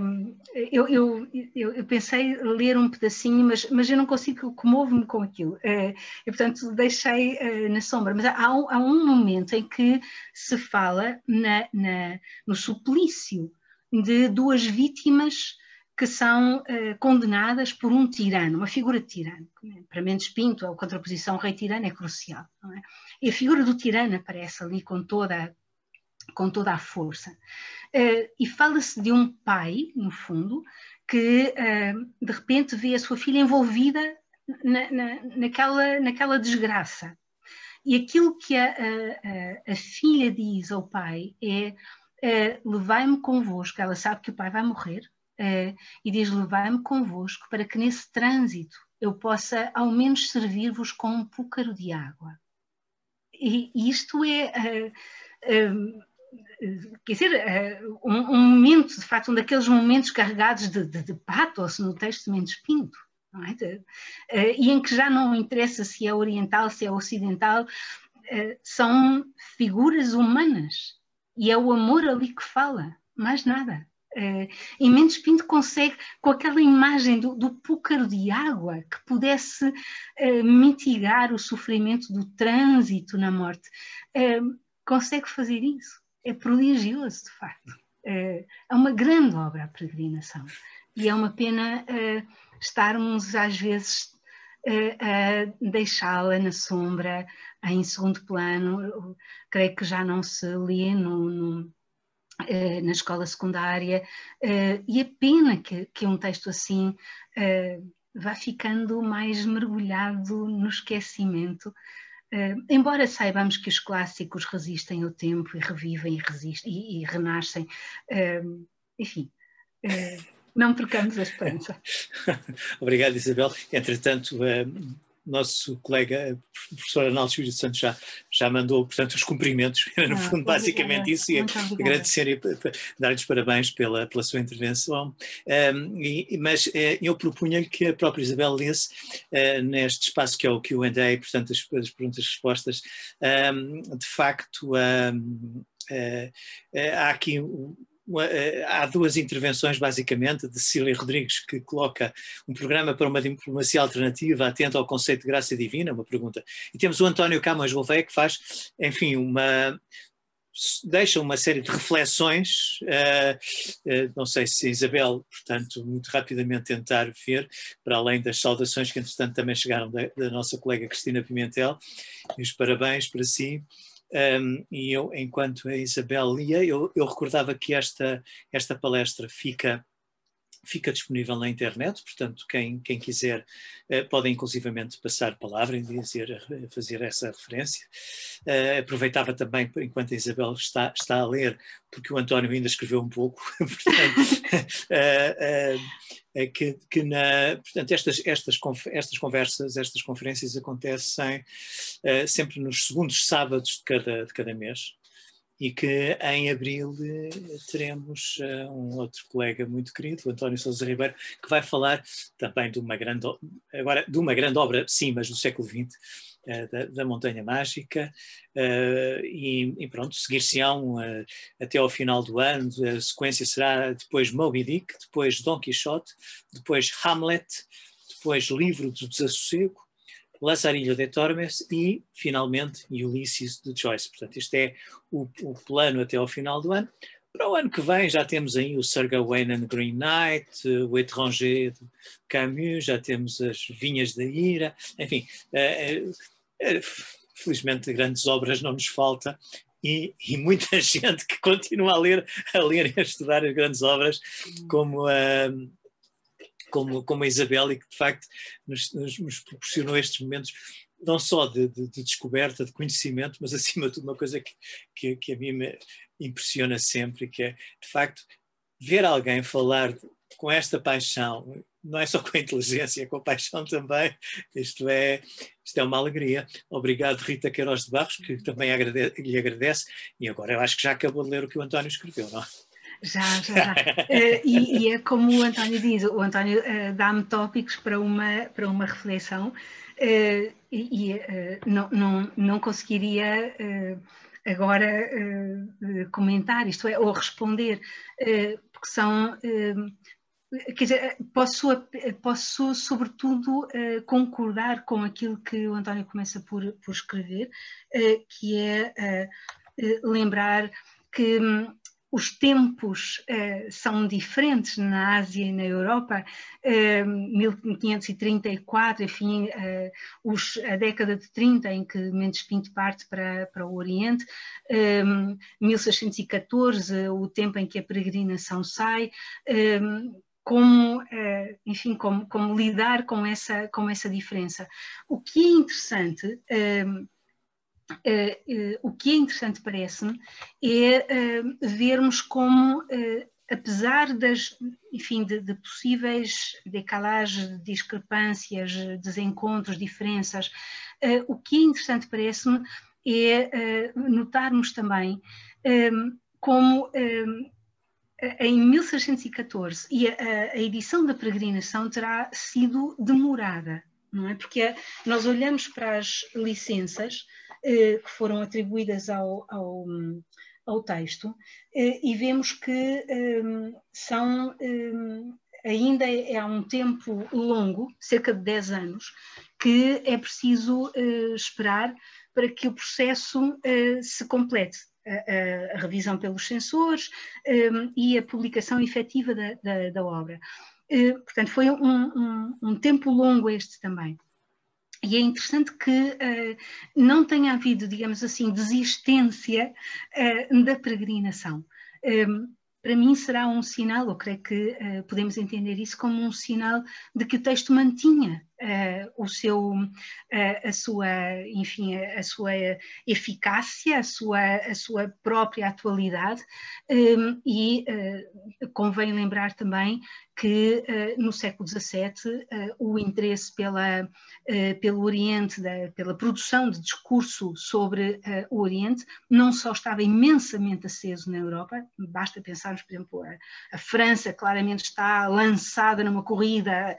Speaker 2: um, eu, eu, eu, pensei ler um pedacinho, mas, mas eu não consigo, comovo-me com aquilo. Uh, e, portanto, deixei uh, na sombra. Mas há, há, um momento em que se fala na, na, no suplício de duas vítimas que são uh, condenadas por um tirano, uma figura de tirano. Para Mendes Pinto, a contraposição rei-tirano é crucial. É? E a figura do tirano aparece ali com toda, com toda a força. Uh, e fala-se de um pai, no fundo, que de repente vê a sua filha envolvida na, na, naquela, naquela desgraça. E aquilo que a, a, a filha diz ao pai é: levai-me convosco. Ela sabe que o pai vai morrer, e diz: levai-me convosco para que nesse trânsito eu possa ao menos servir-vos com um púcaro de água. E isto é. Uh, uh, quer dizer, uh, um, um, momento, de facto, um daqueles momentos carregados de, de, de patos no texto de Mendes Pinto, é? de, e em que já não interessa se é oriental, se é ocidental, são figuras humanas e é o amor ali que fala, mais nada. Uh, e Mendes Pinto consegue, com aquela imagem do, do púcaro de água, que pudesse uh, mitigar o sofrimento do trânsito na morte, uh, consegue fazer isso. É prodigioso, de facto. é uma grande obra a peregrinação. E é uma pena estarmos, às vezes, a deixá-la na sombra, em segundo plano. creio que já não se lê no, no na escola secundária, uh, e a pena que, que um texto assim uh, vá ficando mais mergulhado no esquecimento, embora saibamos que os clássicos resistem ao tempo e revivem e, resistem, e, e renascem, enfim. não trocamos a esperança.
Speaker 1: Obrigado, Isabel. Entretanto, nosso colega, o professor Arnaldo Júlio Santos, já, já mandou, portanto, os cumprimentos, no ah, fundo, basicamente isso, e agradecer e dar-lhes parabéns pela, pela sua intervenção. Um, e, mas uh, eu propunha-lhe que a própria Isabel lesse uh, neste espaço que é o QA, portanto, as, as perguntas e respostas, um, de facto, um, uh, há aqui eh, há duas intervenções, basicamente, de Cília Rodrigues, que coloca um programa para uma diplomacia alternativa atenta ao conceito de graça divina, uma pergunta. E temos o António Camões Gouveia, que faz, enfim, uma deixa uma série de reflexões, uh, uh, não sei se Isabel, portanto, muito rapidamente tentar ver, para além das saudações que entretanto também chegaram da, da nossa colega Cristina Pimentel, e os parabéns para si, um, e eu, enquanto a Isabel lia, eu, eu recordava que esta, esta palestra fica fica disponível na internet, portanto, quem, quem quiser uh, pode inclusivamente passar palavra e dizer, fazer essa referência. Uh, aproveitava também, enquanto a Isabel está, está a ler, porque o António ainda escreveu um pouco, portanto, uh, que, que na, portanto estas, estas, estas conversas, estas conferências acontecem sempre nos segundos sábados de cada, de cada mês e que em abril eh, teremos uh, um outro colega muito querido, o António Sousa Ribeiro, que vai falar também de uma grande, agora, de uma grande obra, sim, mas do século XX, uh, da, da, Montanha Mágica, e, e, pronto, seguir-se-ão até ao final do ano, a sequência será depois Moby Dick, depois Don Quixote, depois Hamlet, depois Livro do Desassossego, Lazarilho de Tormes e, finalmente, Ulysses de Joyce. Portanto, este é o, o, plano até ao final do ano. Para o ano que vem já temos aí o Sir Gawain and Green Knight, o Étranger de Camus, já temos as Vinhas da Ira, enfim, é, é, felizmente grandes obras não nos falta e, e, muita gente que continua a ler, a ler e a estudar as grandes obras, como a, como, como a Isabel e que de facto nos, nos, proporcionou estes momentos não só de, de, de, descoberta, de conhecimento, mas acima de tudo uma coisa que, que, que, a mim me impressiona sempre, que é de facto ver alguém falar com esta paixão, não é só com a inteligência, é com a paixão também, isto é, isto é uma alegria. Obrigado Rita Queiroz de Barros, que também agradece, lhe agradece, e agora eu acho que já acabou de ler o que o António escreveu, não é?
Speaker 2: Já, já, já. uh, e, e, é como o António diz, o António uh, dá-me tópicos para uma, para uma reflexão uh, e, não, não, não conseguiria agora comentar, isto é, ou responder, porque são quer dizer, posso, posso sobretudo concordar com aquilo que o António começa por, por escrever, que é lembrar que os tempos uh, são diferentes na Ásia e na Europa. Uh, 1534, enfim, uh, os, a década de 30 em que Mendes Pinto parte para, para o Oriente, um, 1614, o tempo em que a peregrinação sai. Como, enfim, como, como, lidar com essa, com essa diferença. O que é interessante, o que é interessante parece-me, é vermos como, apesar das, enfim, de, de possíveis decalagens, discrepâncias, desencontros, diferenças, o que é interessante parece-me é notarmos também como em 1614 e a, a, edição da peregrinação terá sido demorada, não é? Porque nós olhamos para as licenças eh, que foram atribuídas ao, ao, ao texto eh, e vemos que eh, são ainda é, há um tempo longo, cerca de 10 anos, que é preciso eh, esperar para que o processo eh, se complete a, a revisão pelos censores um, e a publicação efetiva da, da, da obra. Uh, portanto, foi um, um, um, tempo longo este também. E é interessante que uh, não tenha havido, digamos assim, desistência uh, da peregrinação. Um, para mim será um sinal, eu creio que uh, podemos entender isso como um sinal de que o texto mantinha uh, o seu, uh, a sua, enfim, a, a, sua eficácia, a sua, a sua própria atualidade um, e convém lembrar também que no século XVII o interesse pela, pelo Oriente, da, pela produção de discurso sobre o Oriente, não só estava imensamente aceso na Europa, basta pensarmos, por exemplo, a, a França claramente está lançada numa corrida,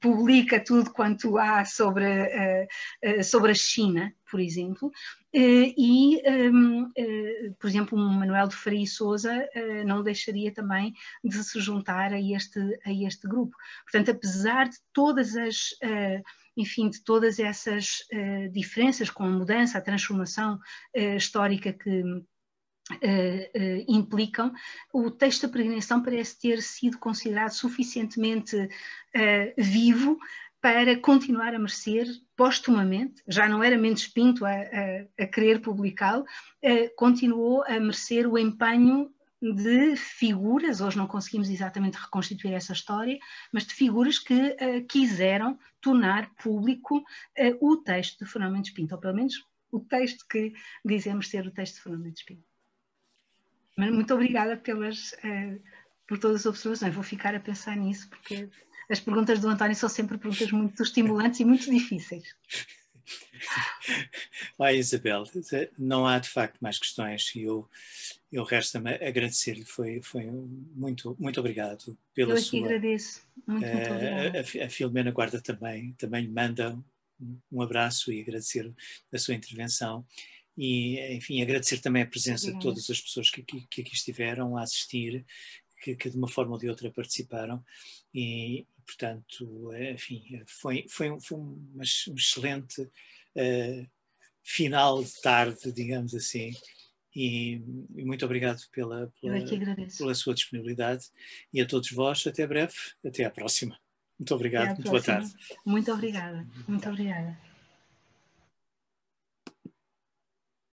Speaker 2: publica tudo quanto há sobre, uh, sobre a China, por exemplo, uh, e, um, por exemplo, um Manuel de Faria Souza não deixaria também de se juntar a este, a este grupo. Portanto, apesar de todas as enfim, de todas essas uh, diferenças com a mudança, a transformação uh, histórica que, Uh, implicam, o texto da peregrinação parece ter sido considerado suficientemente vivo para continuar a merecer postumamente, já não era Mendes Pinto a, a, a querer publicá-lo, continuou a merecer o empenho de figuras, hoje não conseguimos exatamente reconstituir essa história, mas de figuras que quiseram tornar público o texto de Fernando Mendes Pinto, ou pelo menos o texto que dizemos ser o texto de Fernando Mendes Pinto. Muito obrigada pelas, uh, por todas as observações. Vou ficar a pensar nisso, porque as perguntas do António são sempre perguntas muito estimulantes e muito difíceis.
Speaker 1: Vai, Isabel, não há de facto mais questões e eu, eu resta-me agradecer-lhe. Foi, foi muito, muito obrigado pela
Speaker 2: eu
Speaker 1: sua.
Speaker 2: Eu agradeço. Muito, muito eh.
Speaker 1: A, a, Filomena Guarda também, também lhe manda um abraço e agradecer a sua intervenção e, enfim, agradecer também a presença de todas as pessoas que aqui, que aqui estiveram a assistir, que, que, de uma forma ou de outra participaram e, portanto, enfim, foi, foi, um, foi um excelente uh, final de tarde, digamos assim, e, e muito obrigado pela, pela,
Speaker 2: é
Speaker 1: pela sua disponibilidade e a todos vós, até breve, até à próxima. Muito obrigado, muito boa tarde.
Speaker 2: Muito obrigada, muito obrigada.